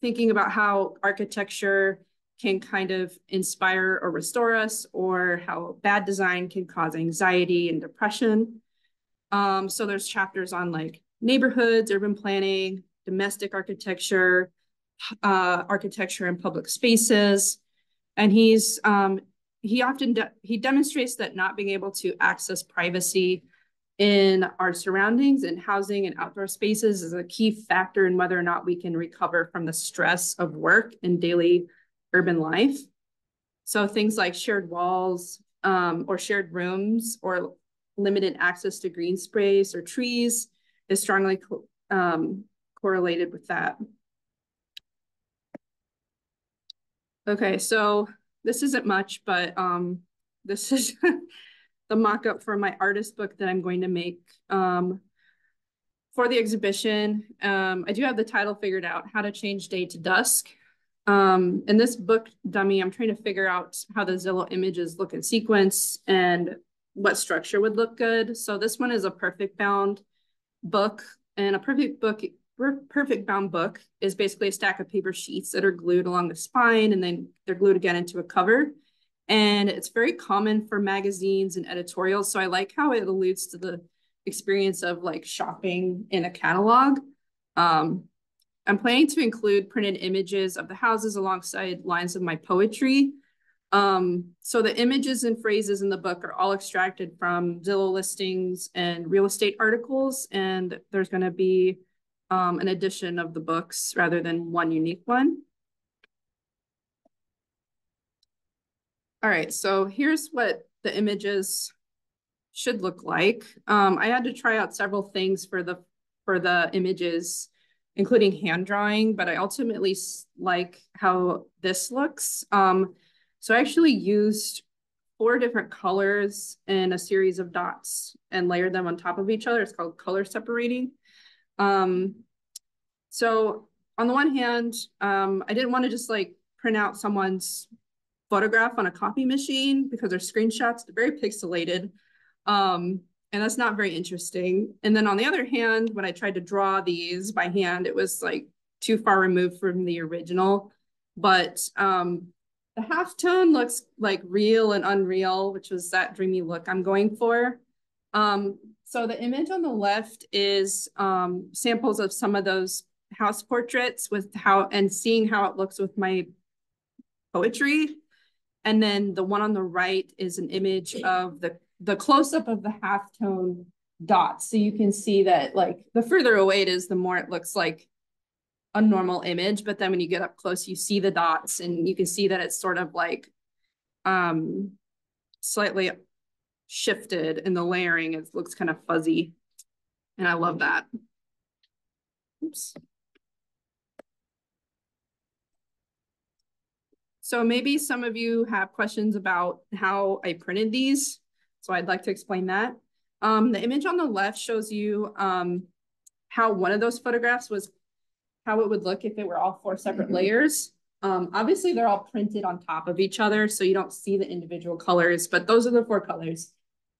thinking about how architecture can kind of inspire or restore us, or how bad design can cause anxiety and depression. Um, so there's chapters on like neighborhoods, urban planning, domestic architecture, uh, architecture in public spaces. And he's um, he often de he demonstrates that not being able to access privacy in our surroundings and housing and outdoor spaces is a key factor in whether or not we can recover from the stress of work and daily urban life. So things like shared walls um, or shared rooms or limited access to green space or trees is strongly co um, correlated with that. Okay, so this isn't much, but um, this is the mock-up for my artist book that I'm going to make um, for the exhibition. Um, I do have the title figured out, How to Change Day to Dusk. Um, in this book dummy, I'm trying to figure out how the Zillow images look in sequence and what structure would look good. So this one is a perfect bound book and a perfect book perfect bound book is basically a stack of paper sheets that are glued along the spine and then they're glued again into a cover. And it's very common for magazines and editorials. So I like how it alludes to the experience of like shopping in a catalog. Um, I'm planning to include printed images of the houses alongside lines of my poetry. Um, so the images and phrases in the book are all extracted from Zillow listings and real estate articles. And there's going to be um, an edition of the books rather than one unique one. All right, so here's what the images should look like. Um, I had to try out several things for the for the images, including hand drawing, but I ultimately like how this looks. Um, so I actually used four different colors and a series of dots and layered them on top of each other. It's called color separating. Um, so on the one hand, um, I didn't want to just like print out someone's photograph on a copy machine because they're screenshots, they're very pixelated. Um, and that's not very interesting. And then on the other hand, when I tried to draw these by hand, it was like too far removed from the original. But um, the half tone looks like real and unreal, which was that dreamy look I'm going for. Um, so the image on the left is um, samples of some of those house portraits with how and seeing how it looks with my poetry. And then the one on the right is an image of the, the close-up of the half-tone dots. So you can see that like the further away it is, the more it looks like a normal image. But then when you get up close, you see the dots and you can see that it's sort of like um, slightly shifted in the layering. It looks kind of fuzzy. And I love that. Oops. So maybe some of you have questions about how I printed these. So I'd like to explain that. Um, the image on the left shows you um, how one of those photographs was, how it would look if it were all four separate mm-hmm. layers. Um, obviously, they're all printed on top of each other, so you don't see the individual colors, but those are the four colors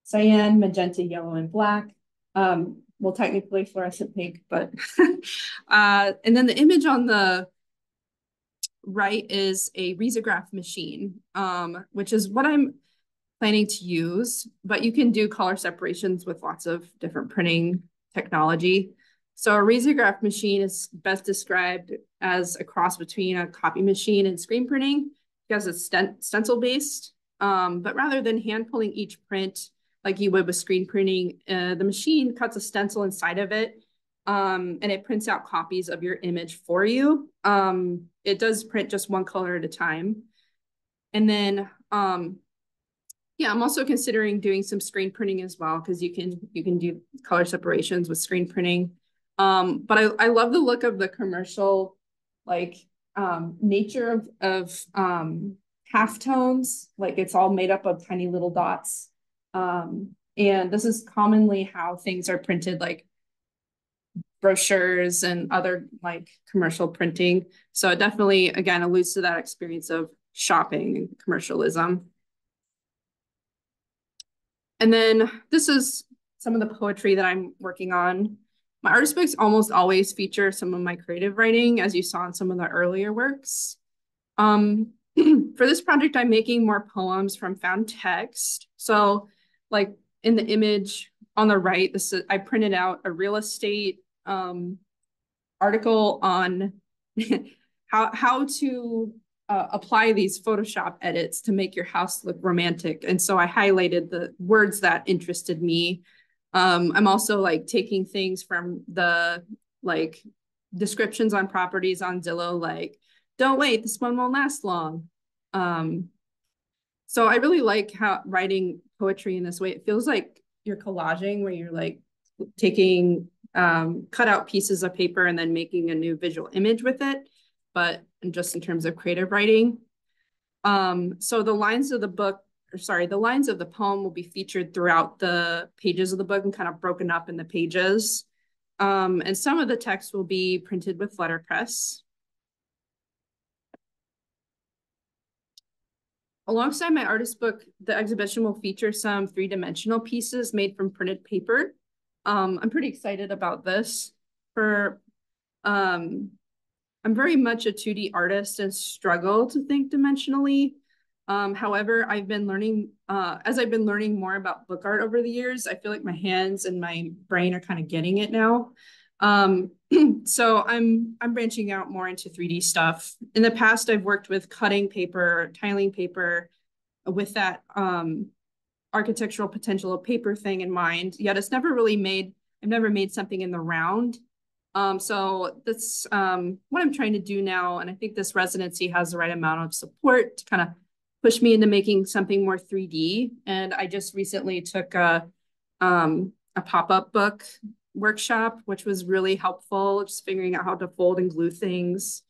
cyan, magenta, yellow, and black. Um, well, technically fluorescent pink, but uh, and then the image on the right is a risograph machine, um, which is what I'm planning to use, but you can do color separations with lots of different printing technology. So a risograph machine is best described as a cross between a copy machine and screen printing because it's stencil based. Um, but rather than hand pulling each print like you would with screen printing, uh, the machine cuts a stencil inside of it um, and it prints out copies of your image for you. Um, it does print just one color at a time. And then, um, yeah, I'm also considering doing some screen printing as well because you can you can do color separations with screen printing. Um, but I, I love the look of the commercial, like um, nature of, of um, half tones. Like it's all made up of tiny little dots. Um, And this is commonly how things are printed, like brochures and other like commercial printing. So it definitely, again, alludes to that experience of shopping and commercialism. And then this is some of the poetry that I'm working on. My artist books almost always feature some of my creative writing, as you saw in some of the earlier works. Um, for this project, I'm making more poems from found text. So like in the image on the right, this is, I printed out a real estate um, article on how, how to uh, apply these Photoshop edits to make your house look romantic. And so I highlighted the words that interested me. Um, I'm also like taking things from the like descriptions on properties on Zillow, like, don't wait, this one won't last long. Um, so I really like how writing poetry in this way. It feels like you're collaging where you're like taking um, cut out pieces of paper and then making a new visual image with it but just in terms of creative writing. Um, so the lines of the book, or sorry, the lines of the poem will be featured throughout the pages of the book and kind of broken up in the pages. Um, and some of the text will be printed with letterpress. Alongside my artist book, the exhibition will feature some three-dimensional pieces made from printed paper. Um, I'm pretty excited about this. For um, I'm very much a 2D artist and struggle to think dimensionally. Um, however, I've been learning, uh, as I've been learning more about book art over the years, I feel like my hands and my brain are kind of getting it now. Um, so I'm I'm branching out more into 3D stuff. In the past, I've worked with cutting paper, tiling paper, with that um, architectural potential of paper thing in mind. Yet it's never really made. I've never made something in the round um, so that's um, what I'm trying to do now. And I think this residency has the right amount of support to kind of push me into making something more 3D. And I just recently took a, um, a pop-up book workshop, which was really helpful, just figuring out how to fold and glue things.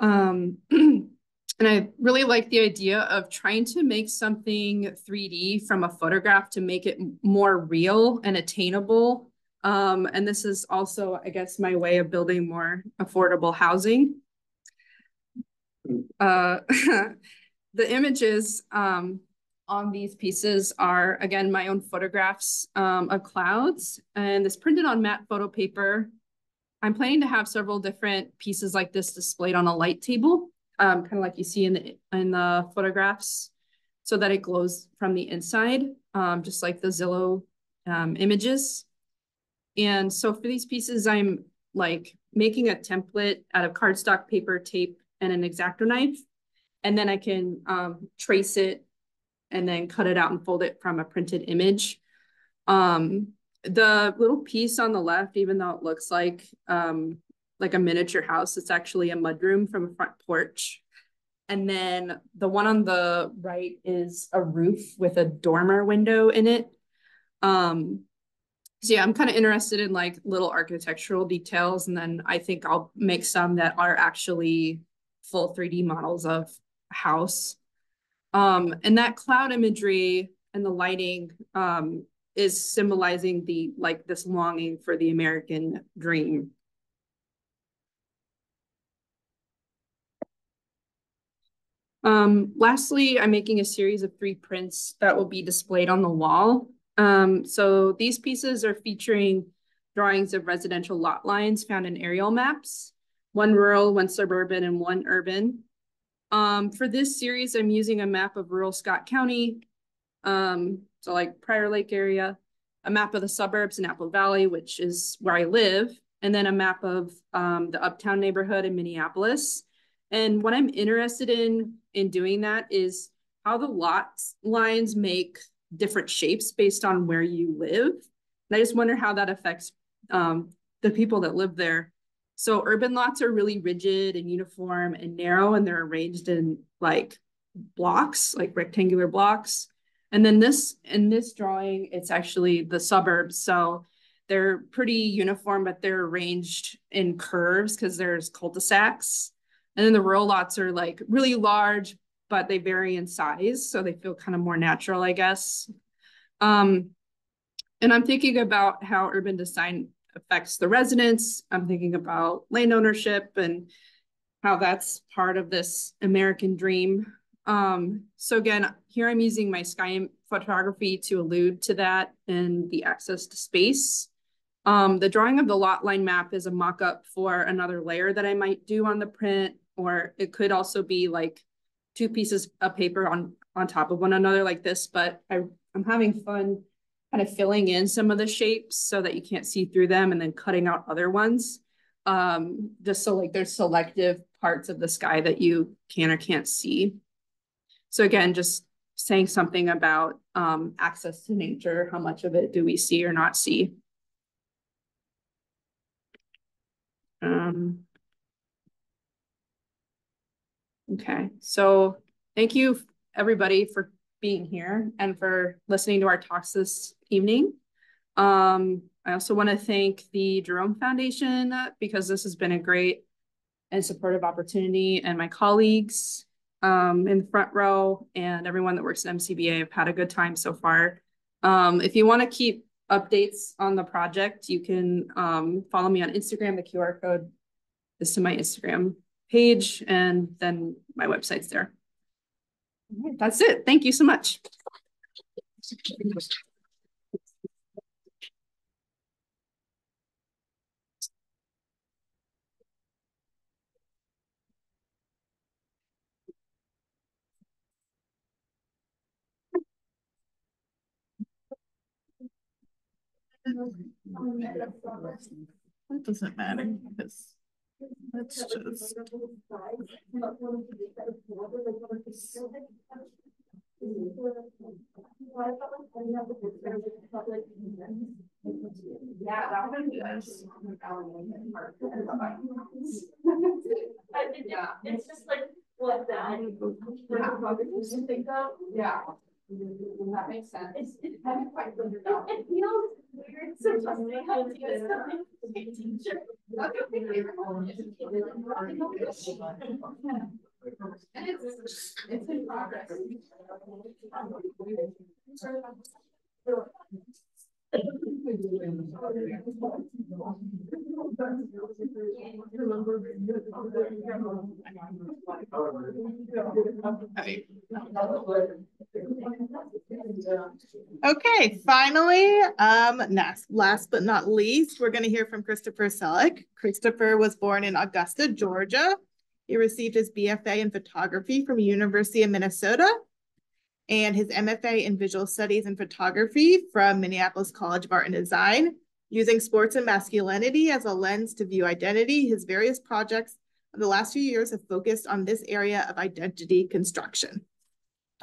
Um, and I really like the idea of trying to make something 3D from a photograph to make it more real and attainable um, and this is also, I guess, my way of building more affordable housing. Uh, the images um, on these pieces are, again, my own photographs um, of clouds, and this printed on matte photo paper. I'm planning to have several different pieces like this displayed on a light table, um, kind of like you see in the, in the photographs, so that it glows from the inside, um, just like the Zillow um, images. And so for these pieces, I'm like making a template out of cardstock paper, tape, and an X-Acto knife. And then I can um, trace it and then cut it out and fold it from a printed image. Um, the little piece on the left, even though it looks like um, like a miniature house, it's actually a mudroom from a front porch. And then the one on the right is a roof with a dormer window in it. Um, yeah, I'm kind of interested in like little architectural details. And then I think I'll make some that are actually full 3D models of house. Um, and that cloud imagery and the lighting um, is symbolizing the like this longing for the American dream. Um, lastly, I'm making a series of three prints that will be displayed on the wall. Um, so these pieces are featuring drawings of residential lot lines found in aerial maps, one rural, one suburban, and one urban. Um, for this series, I'm using a map of rural Scott County, um, so like Prior Lake area, a map of the suburbs in Apple Valley, which is where I live, and then a map of um, the uptown neighborhood in Minneapolis. And what I'm interested in in doing that is how the lot lines make different shapes based on where you live. And I just wonder how that affects um, the people that live there. So urban lots are really rigid and uniform and narrow, and they're arranged in like blocks, like rectangular blocks. And then this, in this drawing, it's actually the suburbs. So they're pretty uniform, but they're arranged in curves because there's cul-de-sacs. And then the rural lots are like really large, but they vary in size. So they feel kind of more natural, I guess. Um, and I'm thinking about how urban design affects the residents. I'm thinking about land ownership and how that's part of this American dream. Um, so again, here I'm using my sky photography to allude to that and the access to space. Um, the drawing of the lot line map is a mock-up for another layer that I might do on the print, or it could also be like two pieces of paper on, on top of one another like this, but I, I'm having fun kind of filling in some of the shapes so that you can't see through them and then cutting out other ones. Um, just so like there's selective parts of the sky that you can or can't see. So again, just saying something about um, access to nature, how much of it do we see or not see? Um, okay, so thank you everybody for being here and for listening to our talks this evening. Um, I also want to thank the Jerome Foundation because this has been a great and supportive opportunity and my colleagues um, in the front row and everyone that works at MCBA have had a good time so far. Um, if you want to keep updates on the project, you can um, follow me on Instagram. The QR code is to my Instagram page, and then my website's there. That's it. Thank you so much. That doesn't matter because that's just. Yeah, that would be nice. Yeah, it's just like what that. Think of, yeah. That makes sense. It's, it, I'm quite good about. It feels weird sometimes. They have to something to be a teacher. And it's, it's in progress. Okay, finally, um, last, last but not least, we're gonna hear from Christopher Selleck. Christopher was born in Augusta, Georgia. He received his BFA in photography from University of Minnesota and his MFA in visual studies and photography from Minneapolis College of Art and Design. Using sports and masculinity as a lens to view identity, his various projects of the last few years have focused on this area of identity construction.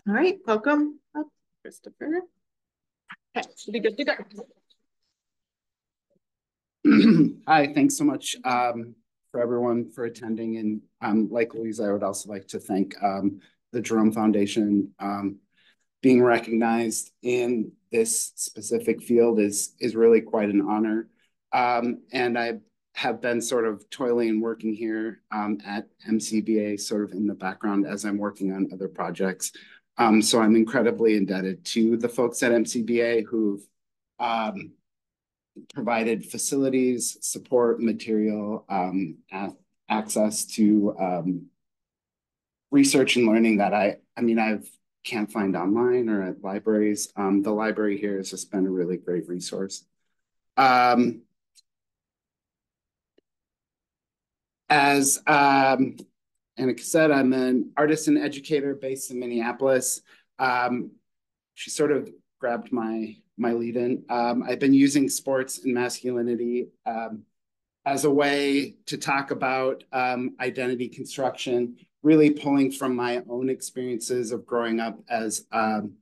All right, welcome up, Christopher. Okay, should be good to go. Hi, thanks so much um, for everyone for attending. And um, like Louise, I would also like to thank um, the Jerome Foundation. Um, being recognized in this specific field is is really quite an honor. Um, and I have been sort of toiling and working here um, at MCBA sort of in the background as I'm working on other projects. Um, so I'm incredibly indebted to the folks at MCBA who've um, provided facilities, support, material, um, access to um, research and learning that I, I mean, I've can't find online or at libraries. Um, the library here has just been a really great resource. Um, as um, Annika said, I'm an artist and educator based in Minneapolis. Um, she sort of grabbed my my lead in. Um, I've been using sports and masculinity um, as a way to talk about um, identity construction really pulling from my own experiences of growing up as um,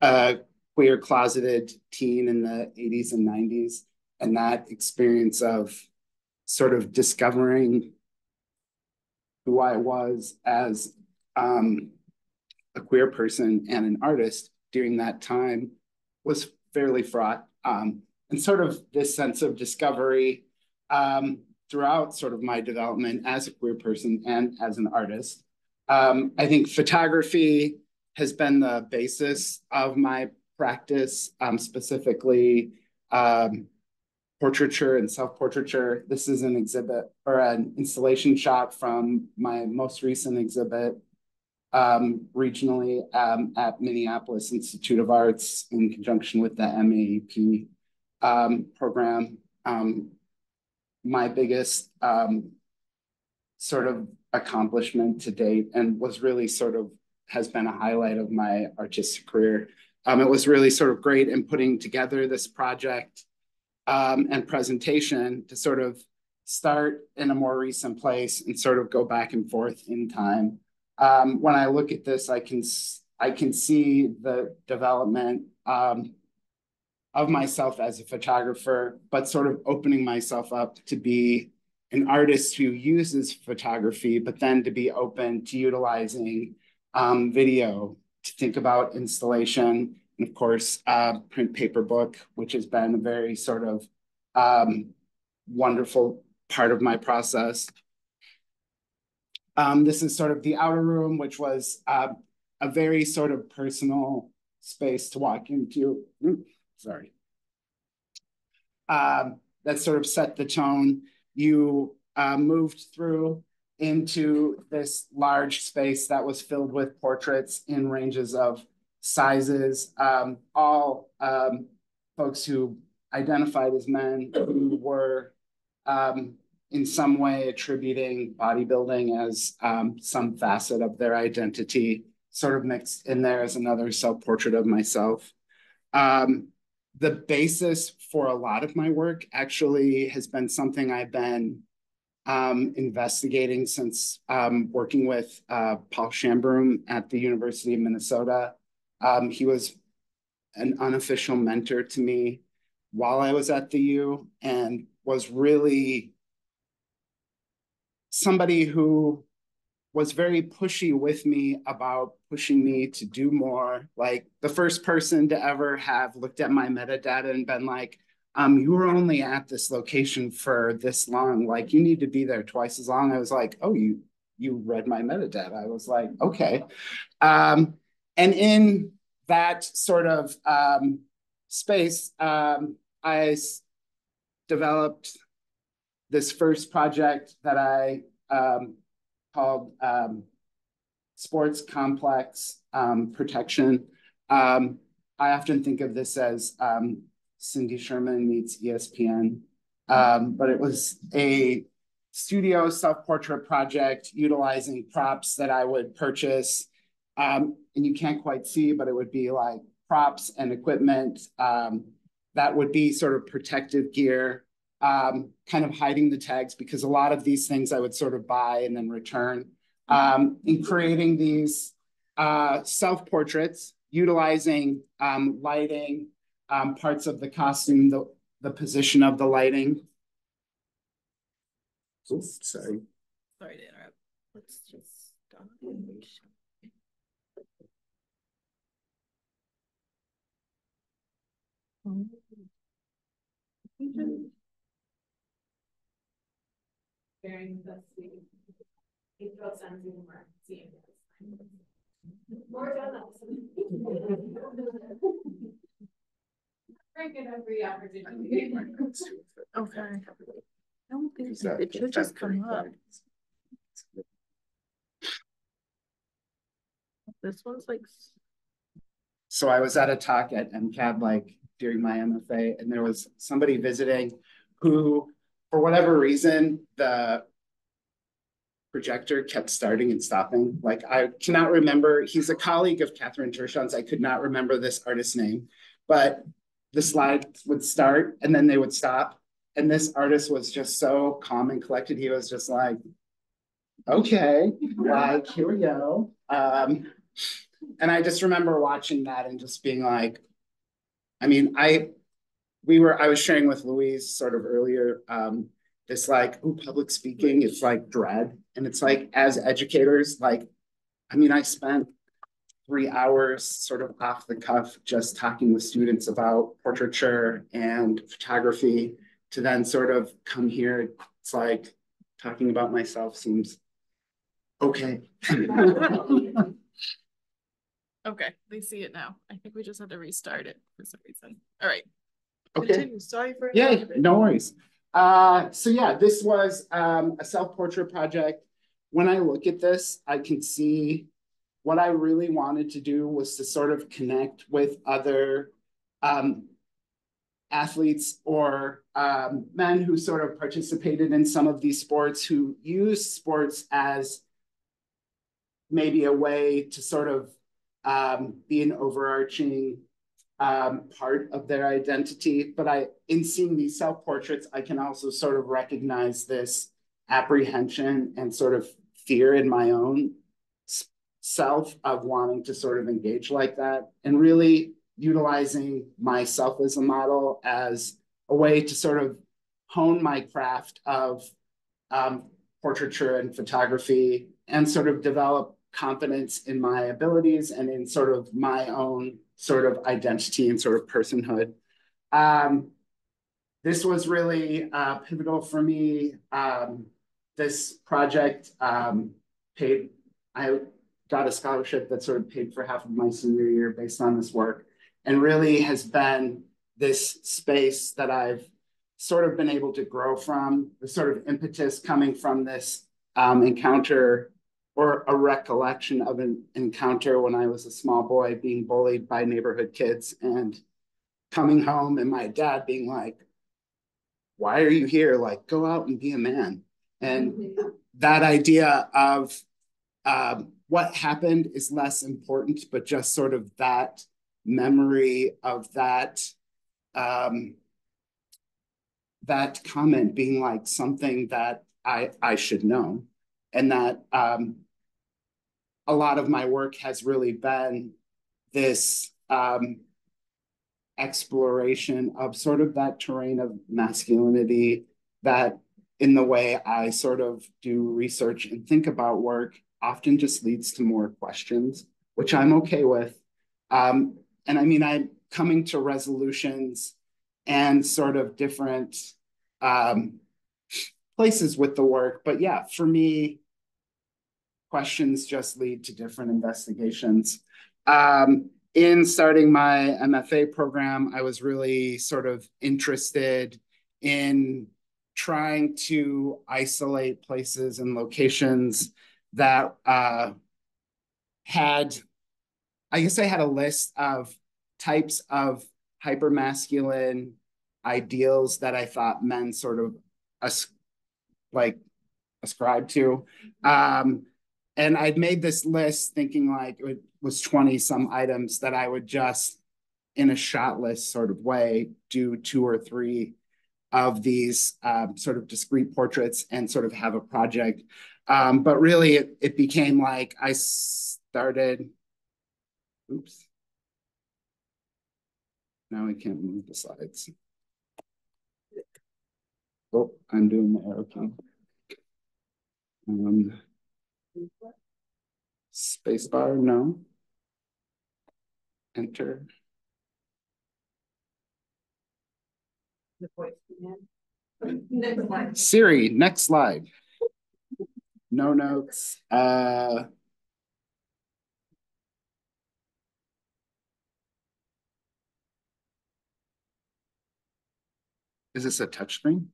a queer closeted teen in the 80s and 90s and that experience of sort of discovering who I was as um, a queer person and an artist during that time was fairly fraught. Um, and sort of this sense of discovery um, throughout sort of my development as a queer person and as an artist. Um, I think photography has been the basis of my practice, um, specifically um, portraiture and self-portraiture. This is an exhibit or an installation shot from my most recent exhibit um, regionally um, at Minneapolis Institute of Arts in conjunction with the MAEP um, program. My biggest um, sort of accomplishment to date and was really sort of has been a highlight of my artistic career. Um, it was really sort of great in putting together this project um, and presentation to sort of start in a more recent place and sort of go back and forth in time. Um, when I look at this, I can I can see the development um, of myself as a photographer, but sort of opening myself up to be an artist who uses photography, but then to be open to utilizing um, video, to think about installation, and of course, uh, print paper book, which has been a very sort of um, wonderful part of my process. Um, this is sort of the outer room, which was uh, a very sort of personal space to walk into. Sorry. Um, that sort of set the tone. You uh, moved through into this large space that was filled with portraits in ranges of sizes, um, all um, folks who identified as men who were um, in some way attributing bodybuilding as um, some facet of their identity, sort of mixed in there as another self-portrait of myself. Um, the basis for a lot of my work actually has been something I've been um, investigating since um, working with uh, Paul Shambroom at the University of Minnesota. Um, he was an unofficial mentor to me while I was at the U and was really somebody who was very pushy with me about pushing me to do more. Like the first person to ever have looked at my metadata and been like, um, you were only at this location for this long. Like you need to be there twice as long. I was like, oh, you you read my metadata. I was like, okay. Um, and in that sort of um, space, um, I developed this first project that I um, called um, Sports Complex um, Protection. Um, I often think of this as um, Cindy Sherman meets ESPN, um, but it was a studio self-portrait project utilizing props that I would purchase. and you can't quite see, but it would be like props and equipment that would be sort of protective gear um, kind of hiding the tags because a lot of these things I would sort of buy and then return. Um, in creating these uh, self portraits, utilizing um, lighting, um, parts of the costume, the, the position of the lighting. Oops, sorry. Sorry to interrupt. Let's just stop. Bearing the sleep. It goes on even more. Seeing More donuts. Bring it every opportunity. Okay. I don't think so. It should just come up. This one's like. So I was at a talk at MCAD like during my MFA, and there was somebody visiting who for whatever reason, the projector kept starting and stopping. Like I cannot remember, he's a colleague of Katherine Turczan's. I could not remember this artist's name, but the slides would start and then they would stop. And this artist was just so calm and collected. He was just like, okay, like, here we go. Um, and I just remember watching that and just being like, I mean, I we were I was sharing with Louise sort of earlier um this like oh public speaking it's like dread and it's like as educators like I mean I spent three hours sort of off the cuff just talking with students about portraiture and photography to then sort of come here it's like talking about myself seems okay Okay, they see it now. I think we just had to restart it for some reason. All right. Okay. Continue. Sorry for. Yeah, no worries. Uh, so yeah, this was um, a self-portrait project. When I look at this, I can see what I really wanted to do was to sort of connect with other um, athletes or um, men who sort of participated in some of these sports who use sports as maybe a way to sort of um, be an overarching um, part of their identity. But I, in seeing these self portraits, I can also sort of recognize this apprehension and sort of fear in my own self of wanting to sort of engage like that and really utilizing myself as a model as a way to sort of hone my craft of um, portraiture and photography and sort of develop confidence in my abilities and in sort of my own sort of identity and sort of personhood. Um, this was really uh, pivotal for me. Um, this project um, paid, I got a scholarship that sort of paid for half of my senior year based on this work and really has been this space that I've sort of been able to grow from, the sort of impetus coming from this um, encounter or a recollection of an encounter when I was a small boy being bullied by neighborhood kids and coming home and my dad being like, why are you here? Like, go out and be a man. And that idea of um, what happened is less important, but just sort of that memory of that um, that comment being like something that I I should know, and that um, a lot of my work has really been this um, exploration of sort of that terrain of masculinity that in the way I sort of do research and think about work often just leads to more questions, which I'm okay with. Um, and I mean, I'm coming to resolutions and sort of different um, places with the work. But yeah, for me, questions just lead to different investigations. Um, in starting my MFA program, I was really sort of interested in trying to isolate places and locations that uh, had, I guess I had a list of types of hypermasculine ideals that I thought men sort of as, like ascribe to. Um, and I'd made this list thinking like it was 20 some items that I would just in a shot list sort of way do two or three of these um, sort of discrete portraits and sort of have a project. Um, but really it, it became like I started, oops. Now I can't move the slides. Oh, I'm doing the arrow. Um, spacebar, no. Enter. Siri, next slide. No notes. Uh, is this a touchscreen?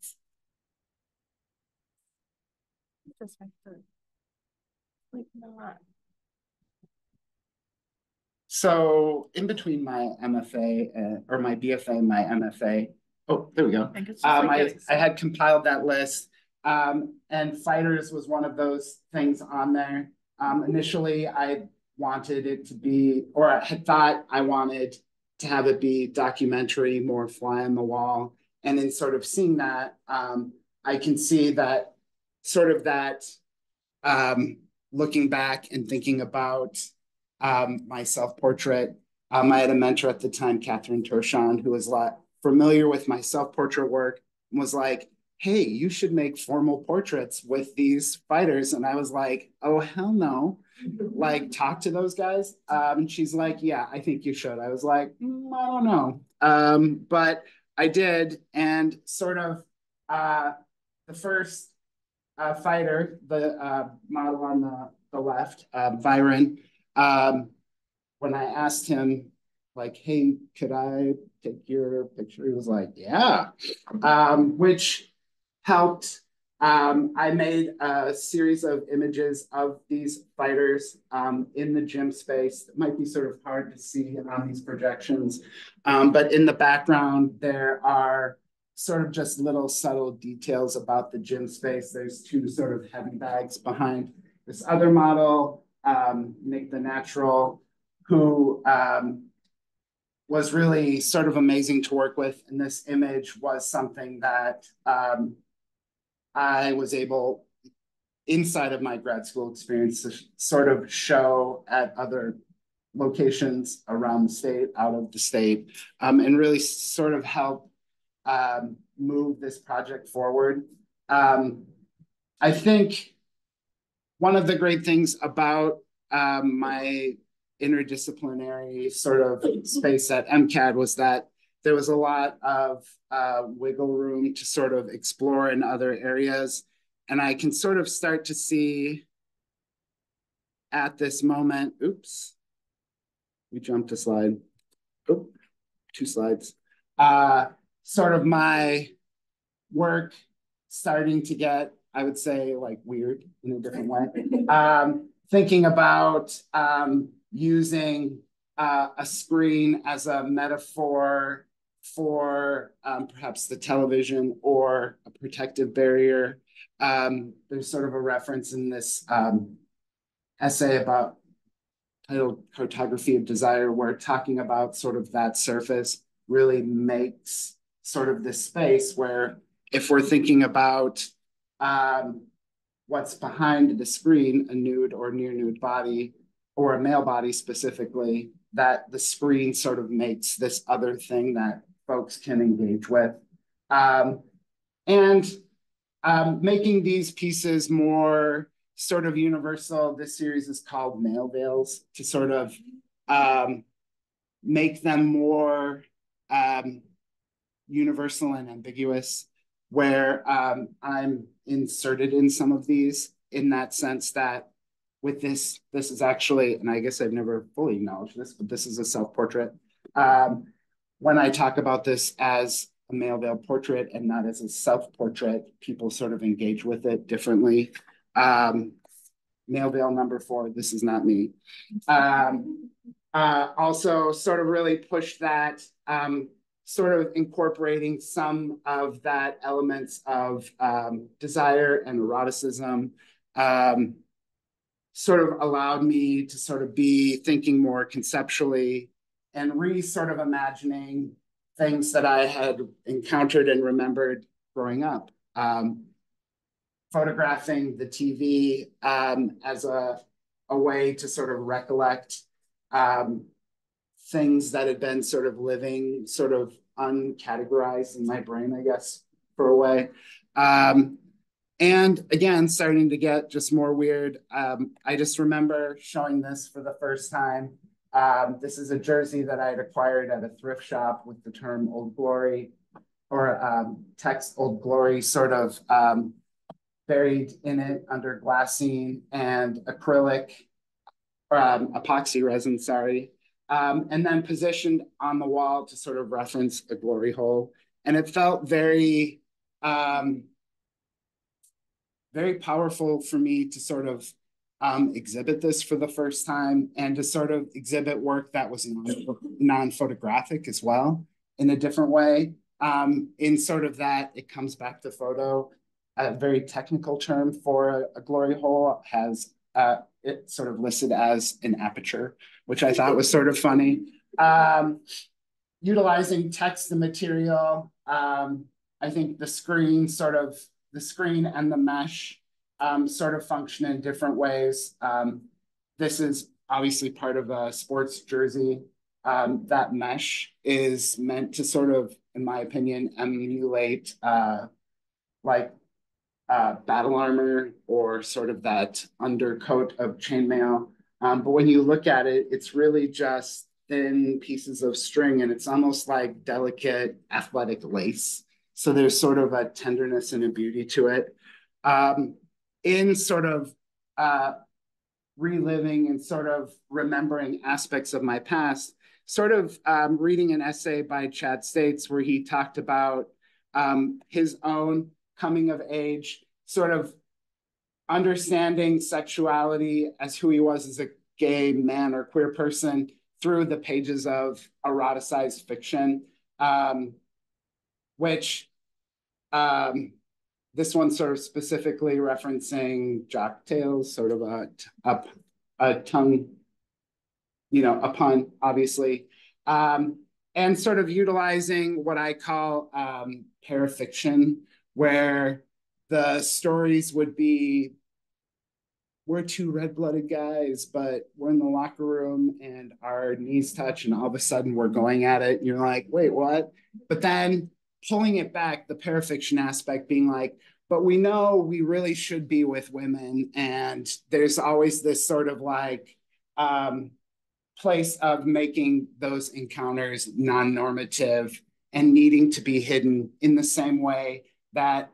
Just like the- like not. So in between my MFA or my BFA my MFA, oh, there we go. I think it's just Um, like I, I had compiled that list. Um, and fighters was one of those things on there. Um, initially I wanted it to be, or I had thought I wanted to have it be documentary, more fly on the wall. And in sort of seeing that, um, I can see that sort of that, um, looking back and thinking about, um, my self-portrait. Um, I had a mentor at the time, Katherine Turczan, who was a lot familiar with my self-portrait work and was like, hey, you should make formal portraits with these fighters. And I was like, oh, hell no. Like, talk to those guys. Um, and she's like, yeah, I think you should. I was like, mm, I don't know. Um, but I did. And sort of uh, the first uh, fighter, the uh, model on the, the left, uh, Byron, um, when I asked him, like, hey, could I take your picture? He was like, yeah, um, which helped. Um, I made a series of images of these fighters um, in the gym space. It might be sort of hard to see on these projections, um, but in the background, there are sort of just little subtle details about the gym space. There's two sort of heavy bags behind this other model, um, Nick the Natural, who um, was really sort of amazing to work with. And this image was something that um, I was able, inside of my grad school experience, to sort of show at other locations around the state, out of the state, um, and really sort of help um, move this project forward. Um, I think one of the great things about um, my interdisciplinary sort of space at MCAD was that there was a lot of uh, wiggle room to sort of explore in other areas. And I can sort of start to see at this moment, oops, we jumped a slide. Oh, two slides. Uh, sort of my work starting to get, I would say, like weird in a different way. Um, thinking about um, using uh, a screen as a metaphor for um, perhaps the television or a protective barrier. Um, there's sort of a reference in this um, essay about titled Cartography of Desire, where talking about sort of that surface really makes sort of this space where if we're thinking about um, what's behind the screen, a nude or near nude body, or a male body specifically, that the screen sort of makes this other thing that folks can engage with. Um, and um, making these pieces more sort of universal, this series is called Male Veils to sort of um, make them more um, universal and ambiguous, where um, I'm inserted in some of these in that sense that with this, this is actually, and I guess I've never fully acknowledged this, but this is a self-portrait. Um, when I talk about this as a male veil portrait and not as a self-portrait, people sort of engage with it differently. Um, male veil number four, this is not me. Um, uh, also sort of really push that um, sort of incorporating some of that elements of um, desire and eroticism um, sort of allowed me to sort of be thinking more conceptually and re sort of imagining things that I had encountered and remembered growing up. Um, photographing the TV um, as a, a way to sort of recollect um, things that had been sort of living, sort of uncategorized in my brain, I guess, for a way. Um, and again, starting to get just more weird. Um, I just remember showing this for the first time. Um, this is a jersey that I had acquired at a thrift shop with the term Old Glory or um, text Old Glory sort of um, buried in it under glassine and acrylic, um, epoxy resin, sorry. Um, and then positioned on the wall to sort of reference a glory hole. And it felt very, um, very powerful for me to sort of um, exhibit this for the first time and to sort of exhibit work that was non-photographic as well in a different way. Um, in sort of that, it comes back to photo. A very technical term for a, a glory hole has uh, it sort of listed as an aperture, which I thought was sort of funny. Um, utilizing text and material, um, I think the screen sort of the screen and the mesh um, sort of function in different ways. Um, this is obviously part of a sports jersey. Um, that mesh is meant to sort of, in my opinion, emulate uh, like uh, battle armor or sort of that undercoat of chainmail. Um, but when you look at it, it's really just thin pieces of string and it's almost like delicate athletic lace. So there's sort of a tenderness and a beauty to it. Um, in sort of uh, reliving and sort of remembering aspects of my past, sort of um, reading an essay by Chad States where he talked about um, his own coming of age, sort of understanding sexuality as who he was as a gay man or queer person through the pages of eroticized fiction, um, which um, this one sort of specifically referencing Jock Tales, sort of a, a, a tongue, you know, a pun, obviously, um, and sort of utilizing what I call um, parafiction, where the stories would be we're two red-blooded guys, but we're in the locker room and our knees touch, and all of a sudden we're going at it. And you're like, wait, what? But then pulling it back, the parafiction aspect being like, but we know we really should be with women. And there's always this sort of like um, place of making those encounters non normative and needing to be hidden in the same way that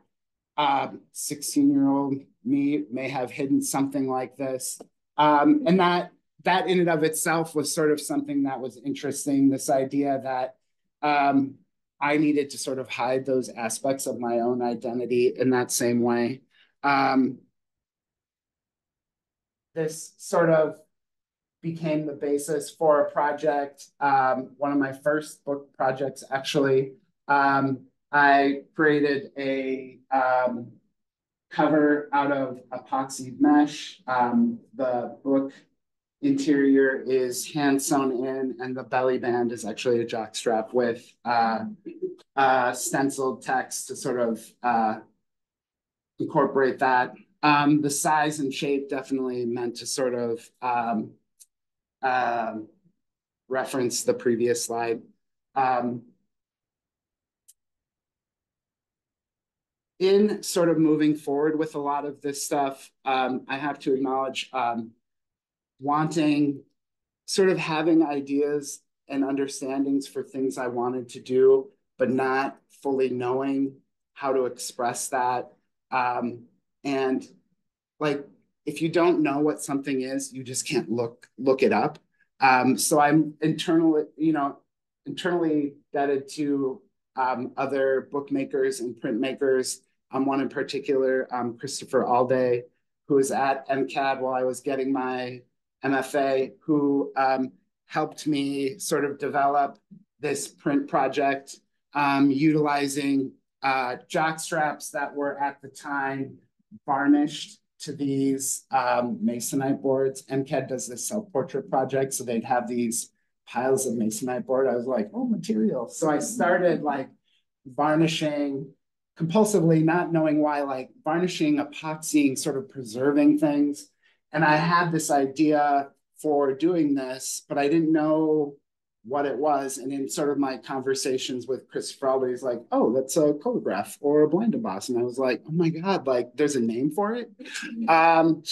16 um, year old me may have hidden something like this. Um, and that that in and of itself was sort of something that was interesting. This idea that um, I needed to sort of hide those aspects of my own identity in that same way. Um, this sort of became the basis for a project, um, one of my first book projects, actually. Um, I created a um, cover out of epoxy mesh. Um, the book interior is hand sewn in and the belly band is actually a jock strap with uh, uh, stenciled text to sort of uh, incorporate that. Um, the size and shape definitely meant to sort of um, uh, reference the previous slide. Um, in sort of moving forward with a lot of this stuff, um, I have to acknowledge um, wanting sort of having ideas and understandings for things I wanted to do, but not fully knowing how to express that. Um, and like, if you don't know what something is, you just can't look look it up. Um, so I'm internally, you know, internally indebted to um, other bookmakers and printmakers. Um, one in particular, um, Christopher Alday, who was at MCAD while I was getting my MFA, who um, helped me sort of develop this print project um, utilizing uh, jock straps that were at the time varnished to these um, masonite boards. MCAD does this self-portrait project, so they'd have these piles of masonite board. I was like, oh, material. So I started like varnishing compulsively, not knowing why, like varnishing, epoxying, sort of preserving things. And I had this idea for doing this, but I didn't know what it was. And in sort of my conversations with Chris Fraley, he's like, oh, that's a Collagraph or a blind emboss. And I was like, oh my God, like there's a name for it. Um,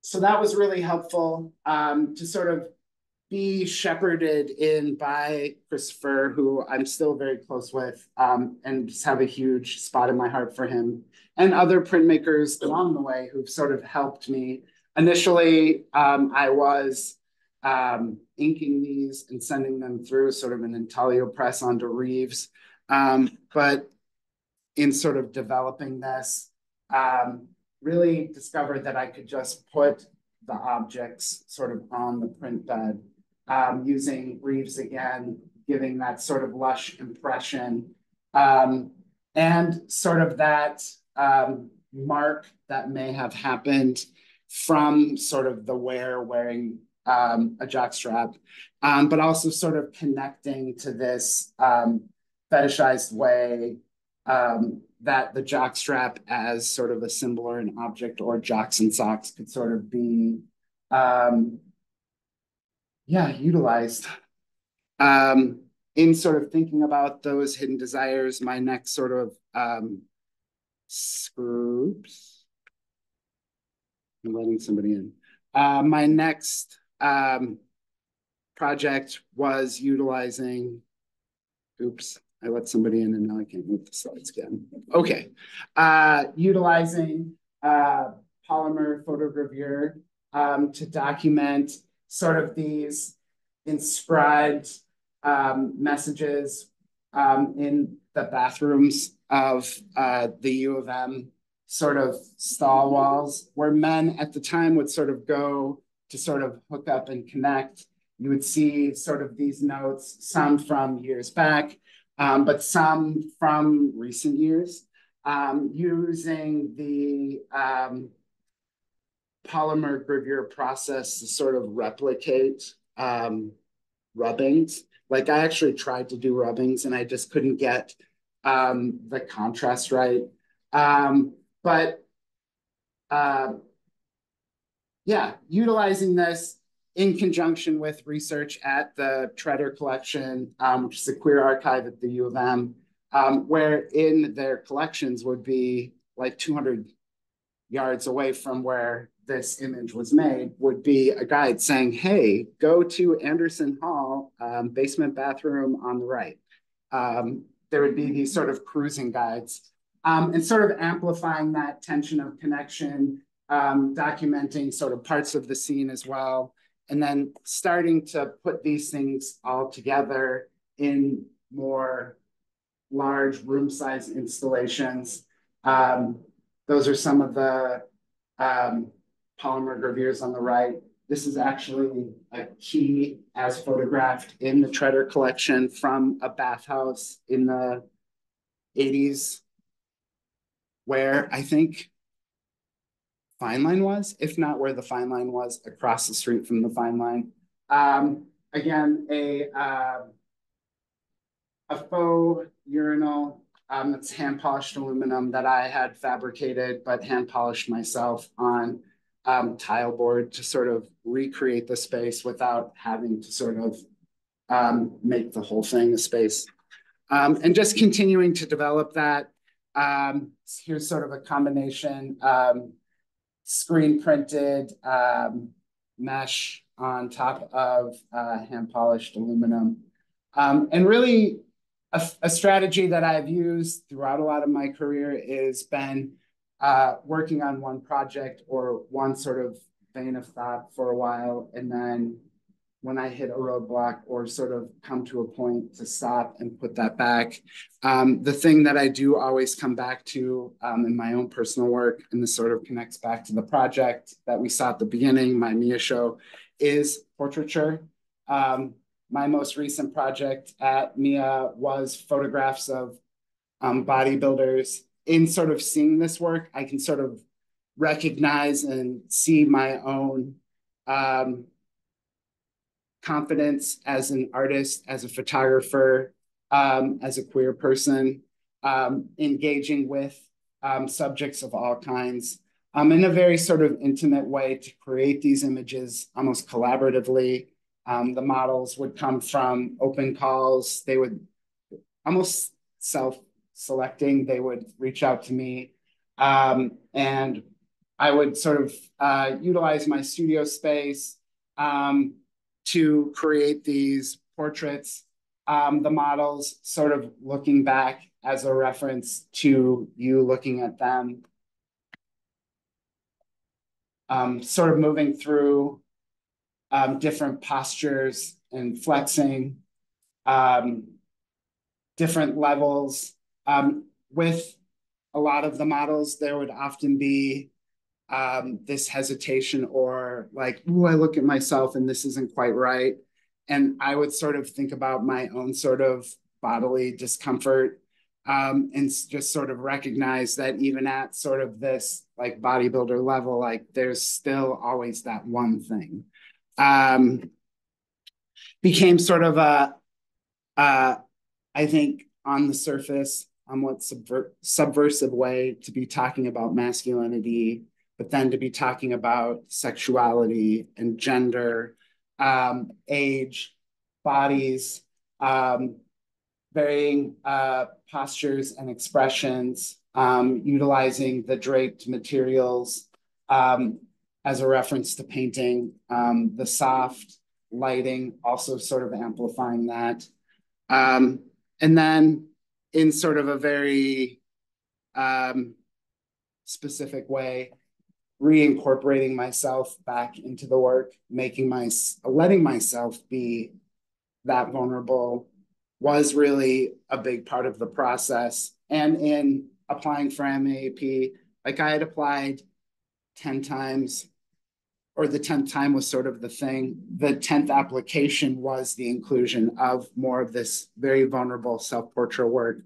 so that was really helpful um, to sort of be shepherded in by Christopher, who I'm still very close with, um, and just have a huge spot in my heart for him, and other printmakers along the way who've sort of helped me. Initially, um, I was um, inking these and sending them through sort of an intaglio press onto Rives, um, but in sort of developing this, um, really discovered that I could just put the objects sort of on the print bed um, using Rives again, giving that sort of lush impression. Um, and sort of that um, mark that may have happened from sort of the wearer wearing um, a jock strap, um, but also sort of connecting to this um, fetishized way um, that the jock strap as sort of a symbol or an object or jocks and socks could sort of be um, yeah, utilized. Um, in sort of thinking about those hidden desires, my next sort of um, scoops. I'm letting somebody in. Uh, my next um, project was utilizing, oops, I let somebody in and now I can't move the slides again. Okay, uh, utilizing uh, polymer photogravure um, to document sort of these inscribed um, messages um, in the bathrooms of uh, the U of M sort of stall walls where men at the time would sort of go to sort of hook up and connect. You would see sort of these notes, some from years back, um, but some from recent years, um, using the um, polymer gravure process to sort of replicate um, rubbings. Like I actually tried to do rubbings and I just couldn't get um, the contrast right. Um, but uh, yeah, utilizing this in conjunction with research at the Tretter Collection, um, which is a queer archive at the U of M, um, where in their collections would be like 200 yards away from where this image was made would be a guide saying, hey, go to Anderson Hall, um, basement bathroom on the right. Um, there would be these sort of cruising guides um, and sort of amplifying that tension of connection, um, documenting sort of parts of the scene as well, and then starting to put these things all together in more large room size installations. Um, those are some of the um, polymer gravures on the right. This is actually a key as photographed in the Tretter collection from a bathhouse in the 80s, where I think Fine Line was, if not where the Fine Line was, across the street from the Fine Line. Um, again, a uh, a faux urinal um, it's hand polished aluminum that I had fabricated but hand polished myself on um, tile board to sort of recreate the space without having to sort of um, make the whole thing a space. Um, and just continuing to develop that. Um, here's sort of a combination um, screen printed um, mesh on top of uh, hand polished aluminum. and really a, a, strategy that I've used throughout a lot of my career is been uh, working on one project or one sort of vein of thought for a while. And then when I hit a roadblock or sort of come to a point to stop and put that back, um, the thing that I do always come back to um, in my own personal work, and this sort of connects back to the project that we saw at the beginning, my Mia show, is portraiture. Um, my most recent project at Mia was photographs of um, bodybuilders in sort of seeing this work, I can sort of recognize and see my own um, confidence as an artist, as a photographer, um, as a queer person, um, engaging with um, subjects of all kinds um, in a very sort of intimate way to create these images almost collaboratively. Um, the models would come from open calls. They would almost self selecting, they would reach out to me. Um, and I would sort of uh, utilize my studio space um, to create these portraits. Um, the models sort of looking back as a reference to you looking at them. Um, sort of moving through um, different postures and flexing, um, different levels um, with a lot of the models, there would often be um, this hesitation or like, oh, I look at myself and this isn't quite right. And I would sort of think about my own sort of bodily discomfort um, and just sort of recognize that even at sort of this like bodybuilder level, like there's still always that one thing. Um, became sort of a, uh, I think on the surface, somewhat subver- subversive way to be talking about masculinity, but then to be talking about sexuality and gender, um, age, bodies, um, varying uh, postures and expressions, um, utilizing the draped materials um, as a reference to painting, um, the soft lighting, also sort of amplifying that. Um, and then in sort of a very um, specific way, reincorporating myself back into the work, making my, letting myself be that vulnerable was really a big part of the process. And in applying for MAP, like I had applied 10 times, or the 10th time was sort of the thing. The 10th application was the inclusion of more of this very vulnerable self portrait work,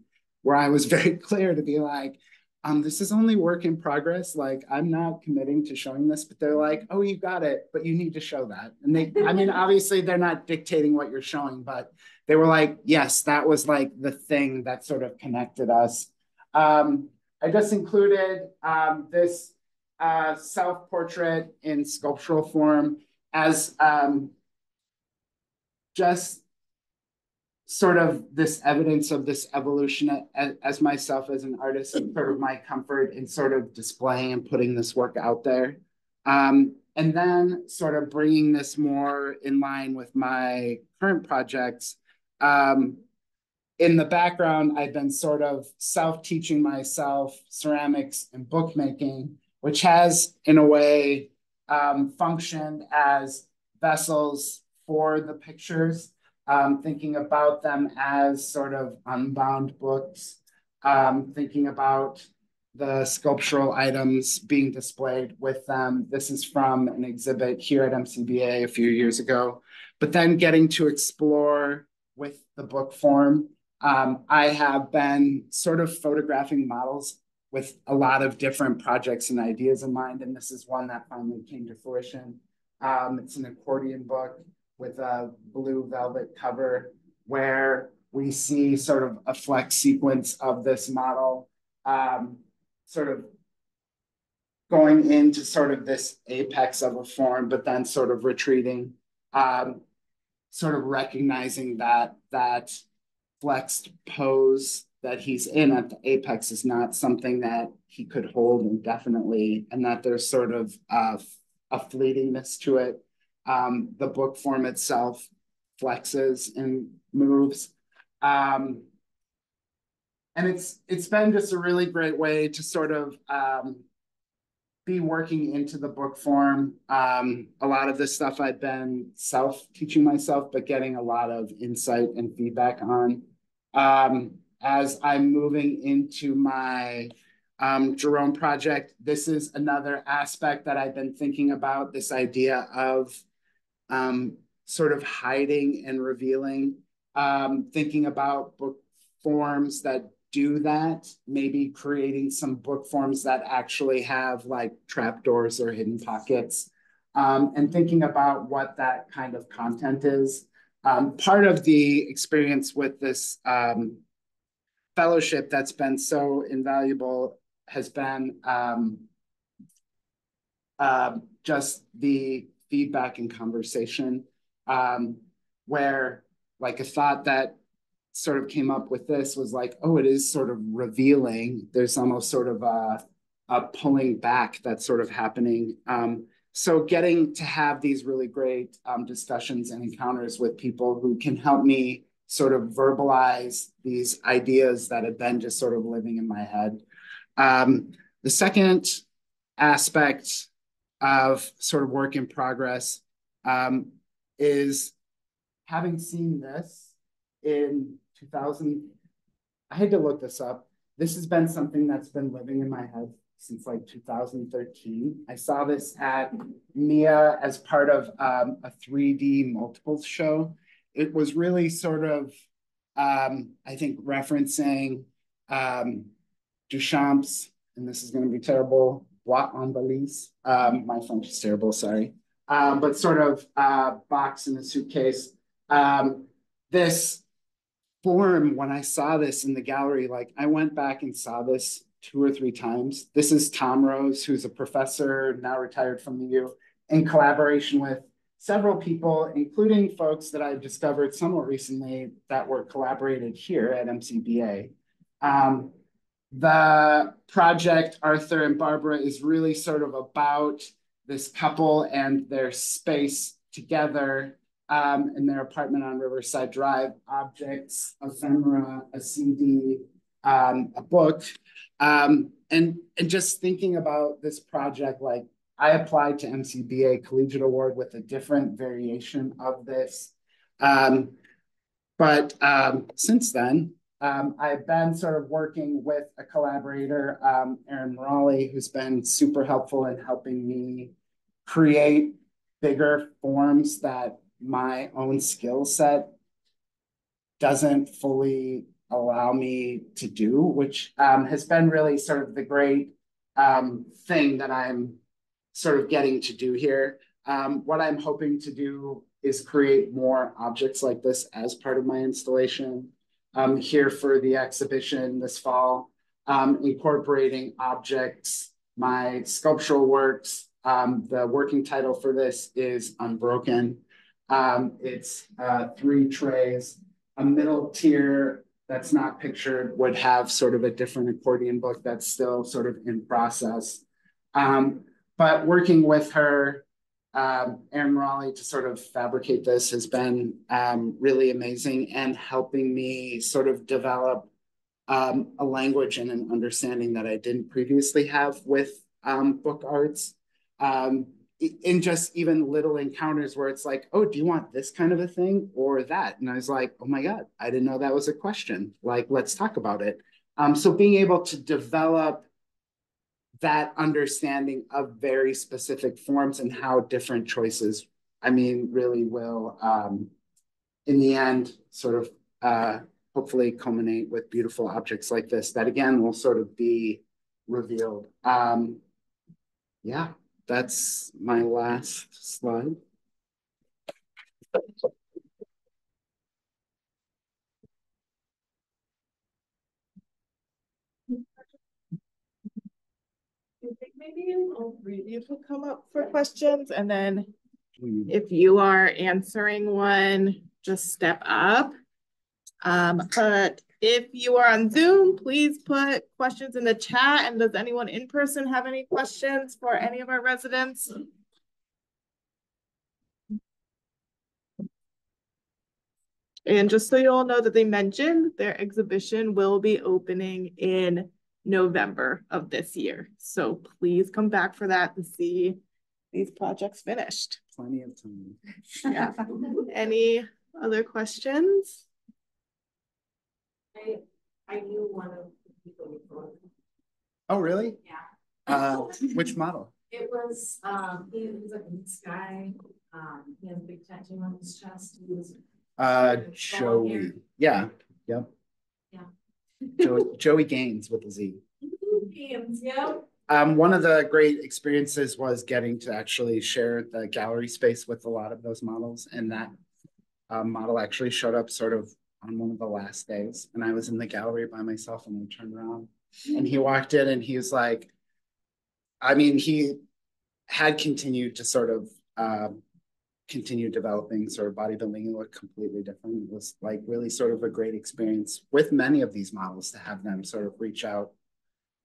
where I was very clear to be like, um, this is only work in progress. Like, I'm not committing to showing this, but they're like, oh, you got it, but you need to show that. And they, I mean, obviously, they're not dictating what you're showing, but they were like, yes, that was like the thing that sort of connected us. Um, I just included um, this uh, self portrait in sculptural form as um, just sort of this evidence of this evolution as, as, myself as an artist and sort of my comfort in sort of displaying and putting this work out there. Um, and then sort of bringing this more in line with my current projects. Um, in the background, I've been sort of self-teaching myself ceramics and bookmaking, which has in a way um, functioned as vessels for the pictures um, thinking about them as sort of unbound books, um, thinking about the sculptural items being displayed with them. This is from an exhibit here at MCBA a few years ago, but then getting to explore with the book form. Um, I have been sort of photographing models with a lot of different projects and ideas in mind, and this is one that finally came to fruition. Um, it's an accordion book with a blue velvet cover where we see sort of a flex sequence of this model um, sort of going into sort of this apex of a form, but then sort of retreating, um, sort of recognizing that that flexed pose that he's in at the apex is not something that he could hold indefinitely, and that there's sort of a, a fleetingness to it um, the book form itself flexes and moves. Um, and it's it's been just a really great way to sort of um, be working into the book form. Um, a lot of this stuff I've been self teaching myself, but getting a lot of insight and feedback on. Um, as I'm moving into my um, Jerome project, this is another aspect that I've been thinking about this idea of um, sort of hiding and revealing, um, thinking about book forms that do that, maybe creating some book forms that actually have like trapdoors or hidden pockets, um, and thinking about what that kind of content is. Um, part of the experience with this um, fellowship that's been so invaluable has been um, uh, just the feedback and conversation um, where like a thought that sort of came up with this was like, oh, it is sort of revealing. There's almost sort of a, a pulling back that's sort of happening. Um, so getting to have these really great um, discussions and encounters with people who can help me sort of verbalize these ideas that have been just sort of living in my head. Um, the second aspect of sort of work in progress um, is having seen this in 2000. I had to look this up. This has been something that's been living in my head since like 2013. I saw this at MIA as part of um, a 3D multiples show. It was really sort of, um, I think, referencing um, Duchamp's, and this is going to be terrible, Boîte en valise. Um, my French is terrible, sorry. Um, but sort of uh, box in a suitcase. Um, this form, when I saw this in the gallery, like I went back and saw this two or three times. This is Tom Rose, who's a professor, now retired from the U, in collaboration with several people, including folks that I've discovered somewhat recently that were collaborated here at MCBA. Um, the project, Arthur and Barbara, is really sort of about this couple and their space together um, in their apartment on Riverside Drive, objects, ephemera, a CD, um, a book. Um, and, and just thinking about this project, like I applied to MCBA Collegiate Award with a different variation of this. Um, but um, since then, um, I've been sort of working with a collaborator, um, Erin Morali, who's been super helpful in helping me create bigger forms that my own skill set doesn't fully allow me to do, which um, has been really sort of the great um, thing that I'm sort of getting to do here. Um, what I'm hoping to do is create more objects like this as part of my installation. Um, here for the exhibition this fall, um, incorporating objects, my sculptural works. Um, the working title for this is Unbroken. Um, it's uh, three trays. A middle tier that's not pictured would have sort of a different accordion book that's still sort of in process. Um, but working with her, um, Erin Raleigh to sort of fabricate this has been um, really amazing and helping me sort of develop um, a language and an understanding that I didn't previously have with um, book arts. Um, in just even little encounters where it's like, oh, do you want this kind of a thing or that? And I was like, oh my God, I didn't know that was a question. Like, let's talk about it. Um, so being able to develop that understanding of very specific forms and how different choices, I mean, really will, um, in the end, sort of uh, hopefully culminate with beautiful objects like this that again will sort of be revealed. Um, yeah, that's my last slide. Maybe all three of you could come up for questions and then if you are answering one, just step up. Um, but if you are on Zoom, please put questions in the chat. And does anyone in person have any questions for any of our residents? And just so you all know that they mentioned their exhibition will be opening in November of this year. So please come back for that and see these projects finished. Plenty of time. Yeah. Any other questions? I, I knew one of the people before. Oh, really? Yeah. Uh, which model? It was, um, he was like in the sky, um, he has a big tattoo on his chest, he was. Uh, Long Joey. Yeah, yep. Joey, Joey Gaines with a Z. Games, yeah. Um, one of the great experiences was getting to actually share the gallery space with a lot of those models, and that uh, model actually showed up sort of on one of the last days, and I was in the gallery by myself, and I turned around, and he walked in, and he was like, I mean, he had continued to sort of um, continue developing sort of bodybuilding look completely different. It was like really sort of a great experience with many of these models to have them sort of reach out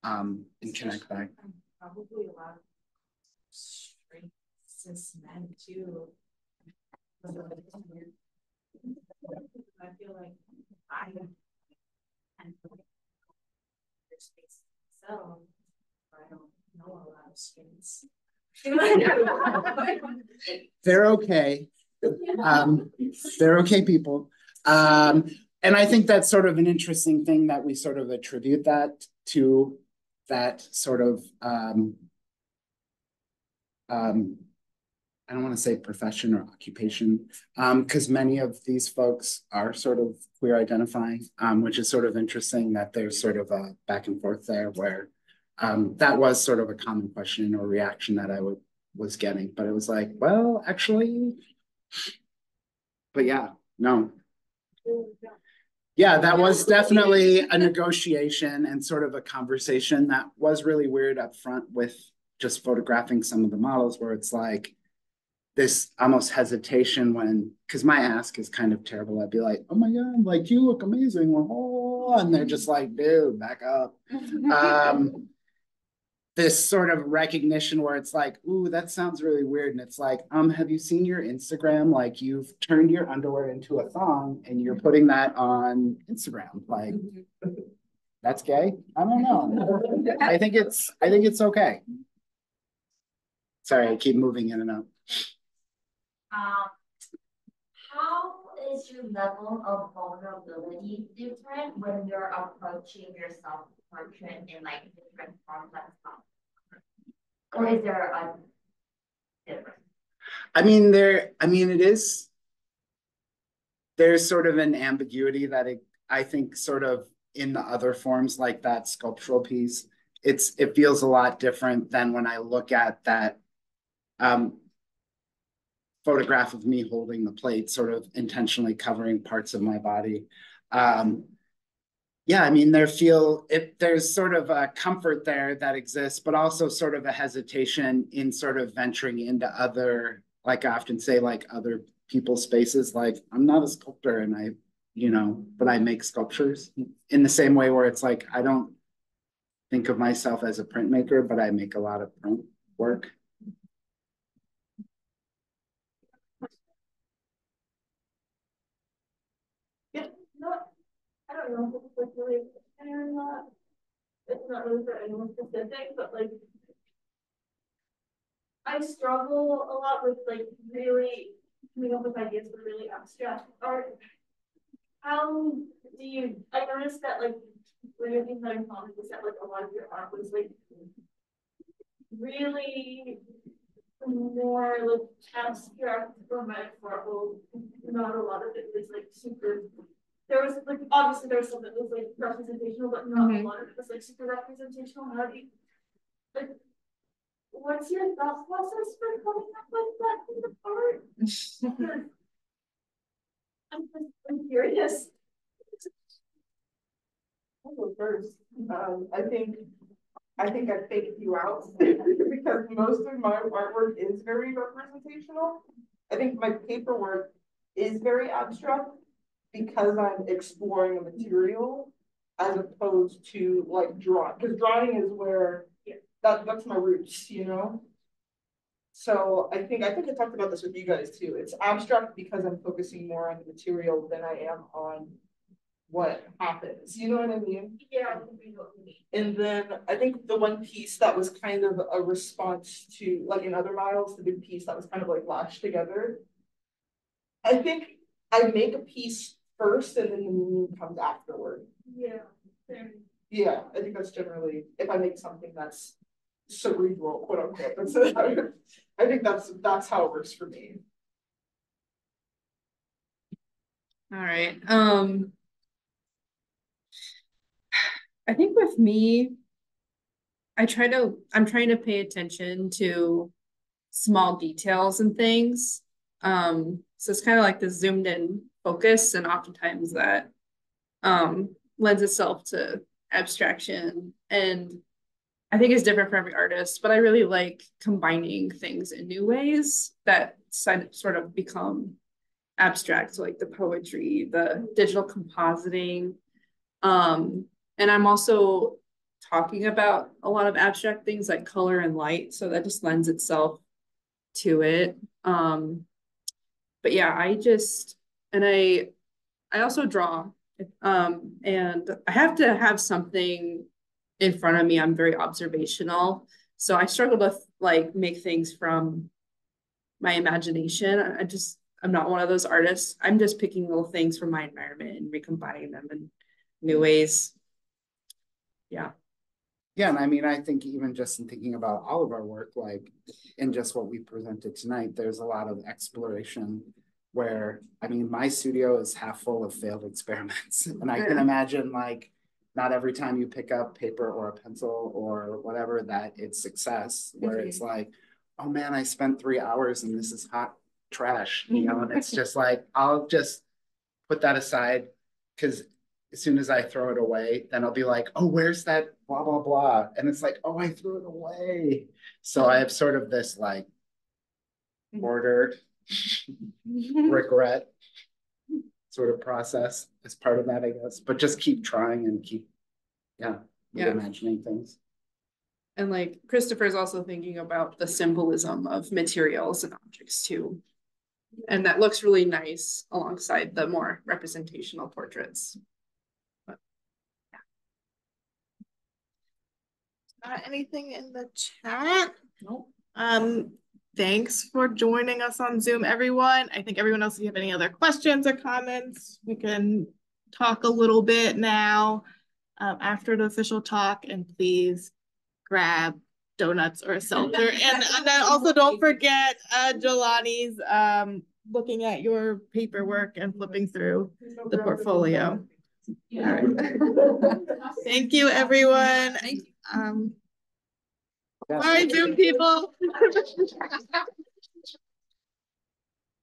um, and connect back. Probably a lot of straight cis men too. I feel like I. And. Their space so, I don't know a lot of straights. They're okay. Um, they're okay people. Um, and I think that's sort of an interesting thing that we sort of attribute that to that sort of um, um, I don't want to say profession or occupation, because um, many of these folks are sort of queer identifying, um, which is sort of interesting that there's sort of a back and forth there where um, that was sort of a common question or reaction that I would was getting, but it was like, well, actually, but yeah, no. Yeah, that was definitely a negotiation and sort of a conversation that was really weird up front with just photographing some of the models where it's like this almost hesitation when because my ask is kind of terrible. I'd be like, oh my god, like you look amazing. Oh, and they're just like, dude, back up. um this sort of recognition where it's like, ooh, that sounds really weird. And it's like, um, have you seen your Instagram? Like you've turned your underwear into a thong and you're putting that on Instagram. Like that's gay? I don't know. I think it's I think it's okay. Sorry, I keep moving in and out. Um, how is your level of vulnerability different when you're approaching your self-portrait in like different forms and stuff? Or is there a difference? I mean, there, I mean, it is. There's sort of an ambiguity that it, I think sort of in the other forms like that sculptural piece, it's, it feels a lot different than when I look at that um, photograph of me holding the plate, sort of intentionally covering parts of my body. Um, yeah, I mean, there feel it. There's sort of a comfort there that exists, but also sort of a hesitation in sort of venturing into other, like I often say, like other people's spaces. Like I'm not a sculptor, and I, you know, but I make sculptures in the same way where it's like I don't think of myself as a printmaker, but I make a lot of print work. I don't know if it's like really or not. It's not really for anyone specific, but like I struggle a lot with like really coming up with ideas for really abstract art. How do you I noticed that like one of the things that I'm found was that like a lot of your art was like really more like abstract or metaphorical. Not a lot of it was like super there was like obviously there was some that was like representational, but not mm -hmm. a lot of it was like super representational. How do you like what's your thought process for coming up with that kind of art? I'm just I'm curious. I'll go first. Um, I think I think I faked you out because most of my artwork is very representational. I think my paperwork is very abstract because I'm exploring a material as opposed to like drawing, because drawing is where that that's my roots, you know. So I think I think I talked about this with you guys too. It's abstract because I'm focusing more on the material than I am on what happens. You know what I mean? Yeah. And then I think the one piece that was kind of a response to like in other miles, the big piece that was kind of like lashed together. I think I make a piece first and then the meaning comes afterward. Yeah. Yeah, I think that's generally if I make something that's cerebral, quote unquote. That's I think that's that's how it works for me. All right. Um I think with me, I try to I'm trying to pay attention to small details and things. Um, so it's kind of like the zoomed in focus and oftentimes that um, lends itself to abstraction and I think it's different for every artist, but I really like combining things in new ways that sort of become abstract, so like the poetry, the digital compositing. Um, and I'm also talking about a lot of abstract things like color and light, so that just lends itself to it. Um, but yeah, I just and I I also draw. Um, and I have to have something in front of me. I'm very observational. So I struggle to like make things from my imagination. I just I'm not one of those artists. I'm just picking little things from my environment and recombining them in new ways. Yeah. Yeah, and I mean, I think even just in thinking about all of our work, like in just what we presented tonight, there's a lot of exploration where I mean, my studio is half full of failed experiments. And I can imagine like not every time you pick up paper or a pencil or whatever that it's success, where it's mm-hmm. like, oh man, I spent three hours and this is hot trash, you know, and it's just like, I'll just put that aside because as soon as I throw it away, then I'll be like, oh, where's that blah, blah, blah. And it's like, oh, I threw it away. So I have sort of this like mm-hmm. ordered regret sort of process as part of that, I guess. But just keep trying and keep, yeah, yeah. imagining things. And like Christopher's also thinking about the symbolism of materials and objects too. And that looks really nice alongside the more representational portraits. But, yeah. Uh, anything in the chat? Nope. Um, thanks for joining us on Zoom, everyone. I think everyone else, if you have any other questions or comments, we can talk a little bit now um, after the official talk and please grab donuts or a seltzer. And, and then also don't forget uh, Jelani's um, looking at your paperwork and flipping through the portfolio. All right. Thank you, everyone. Um, bye, Zoom people.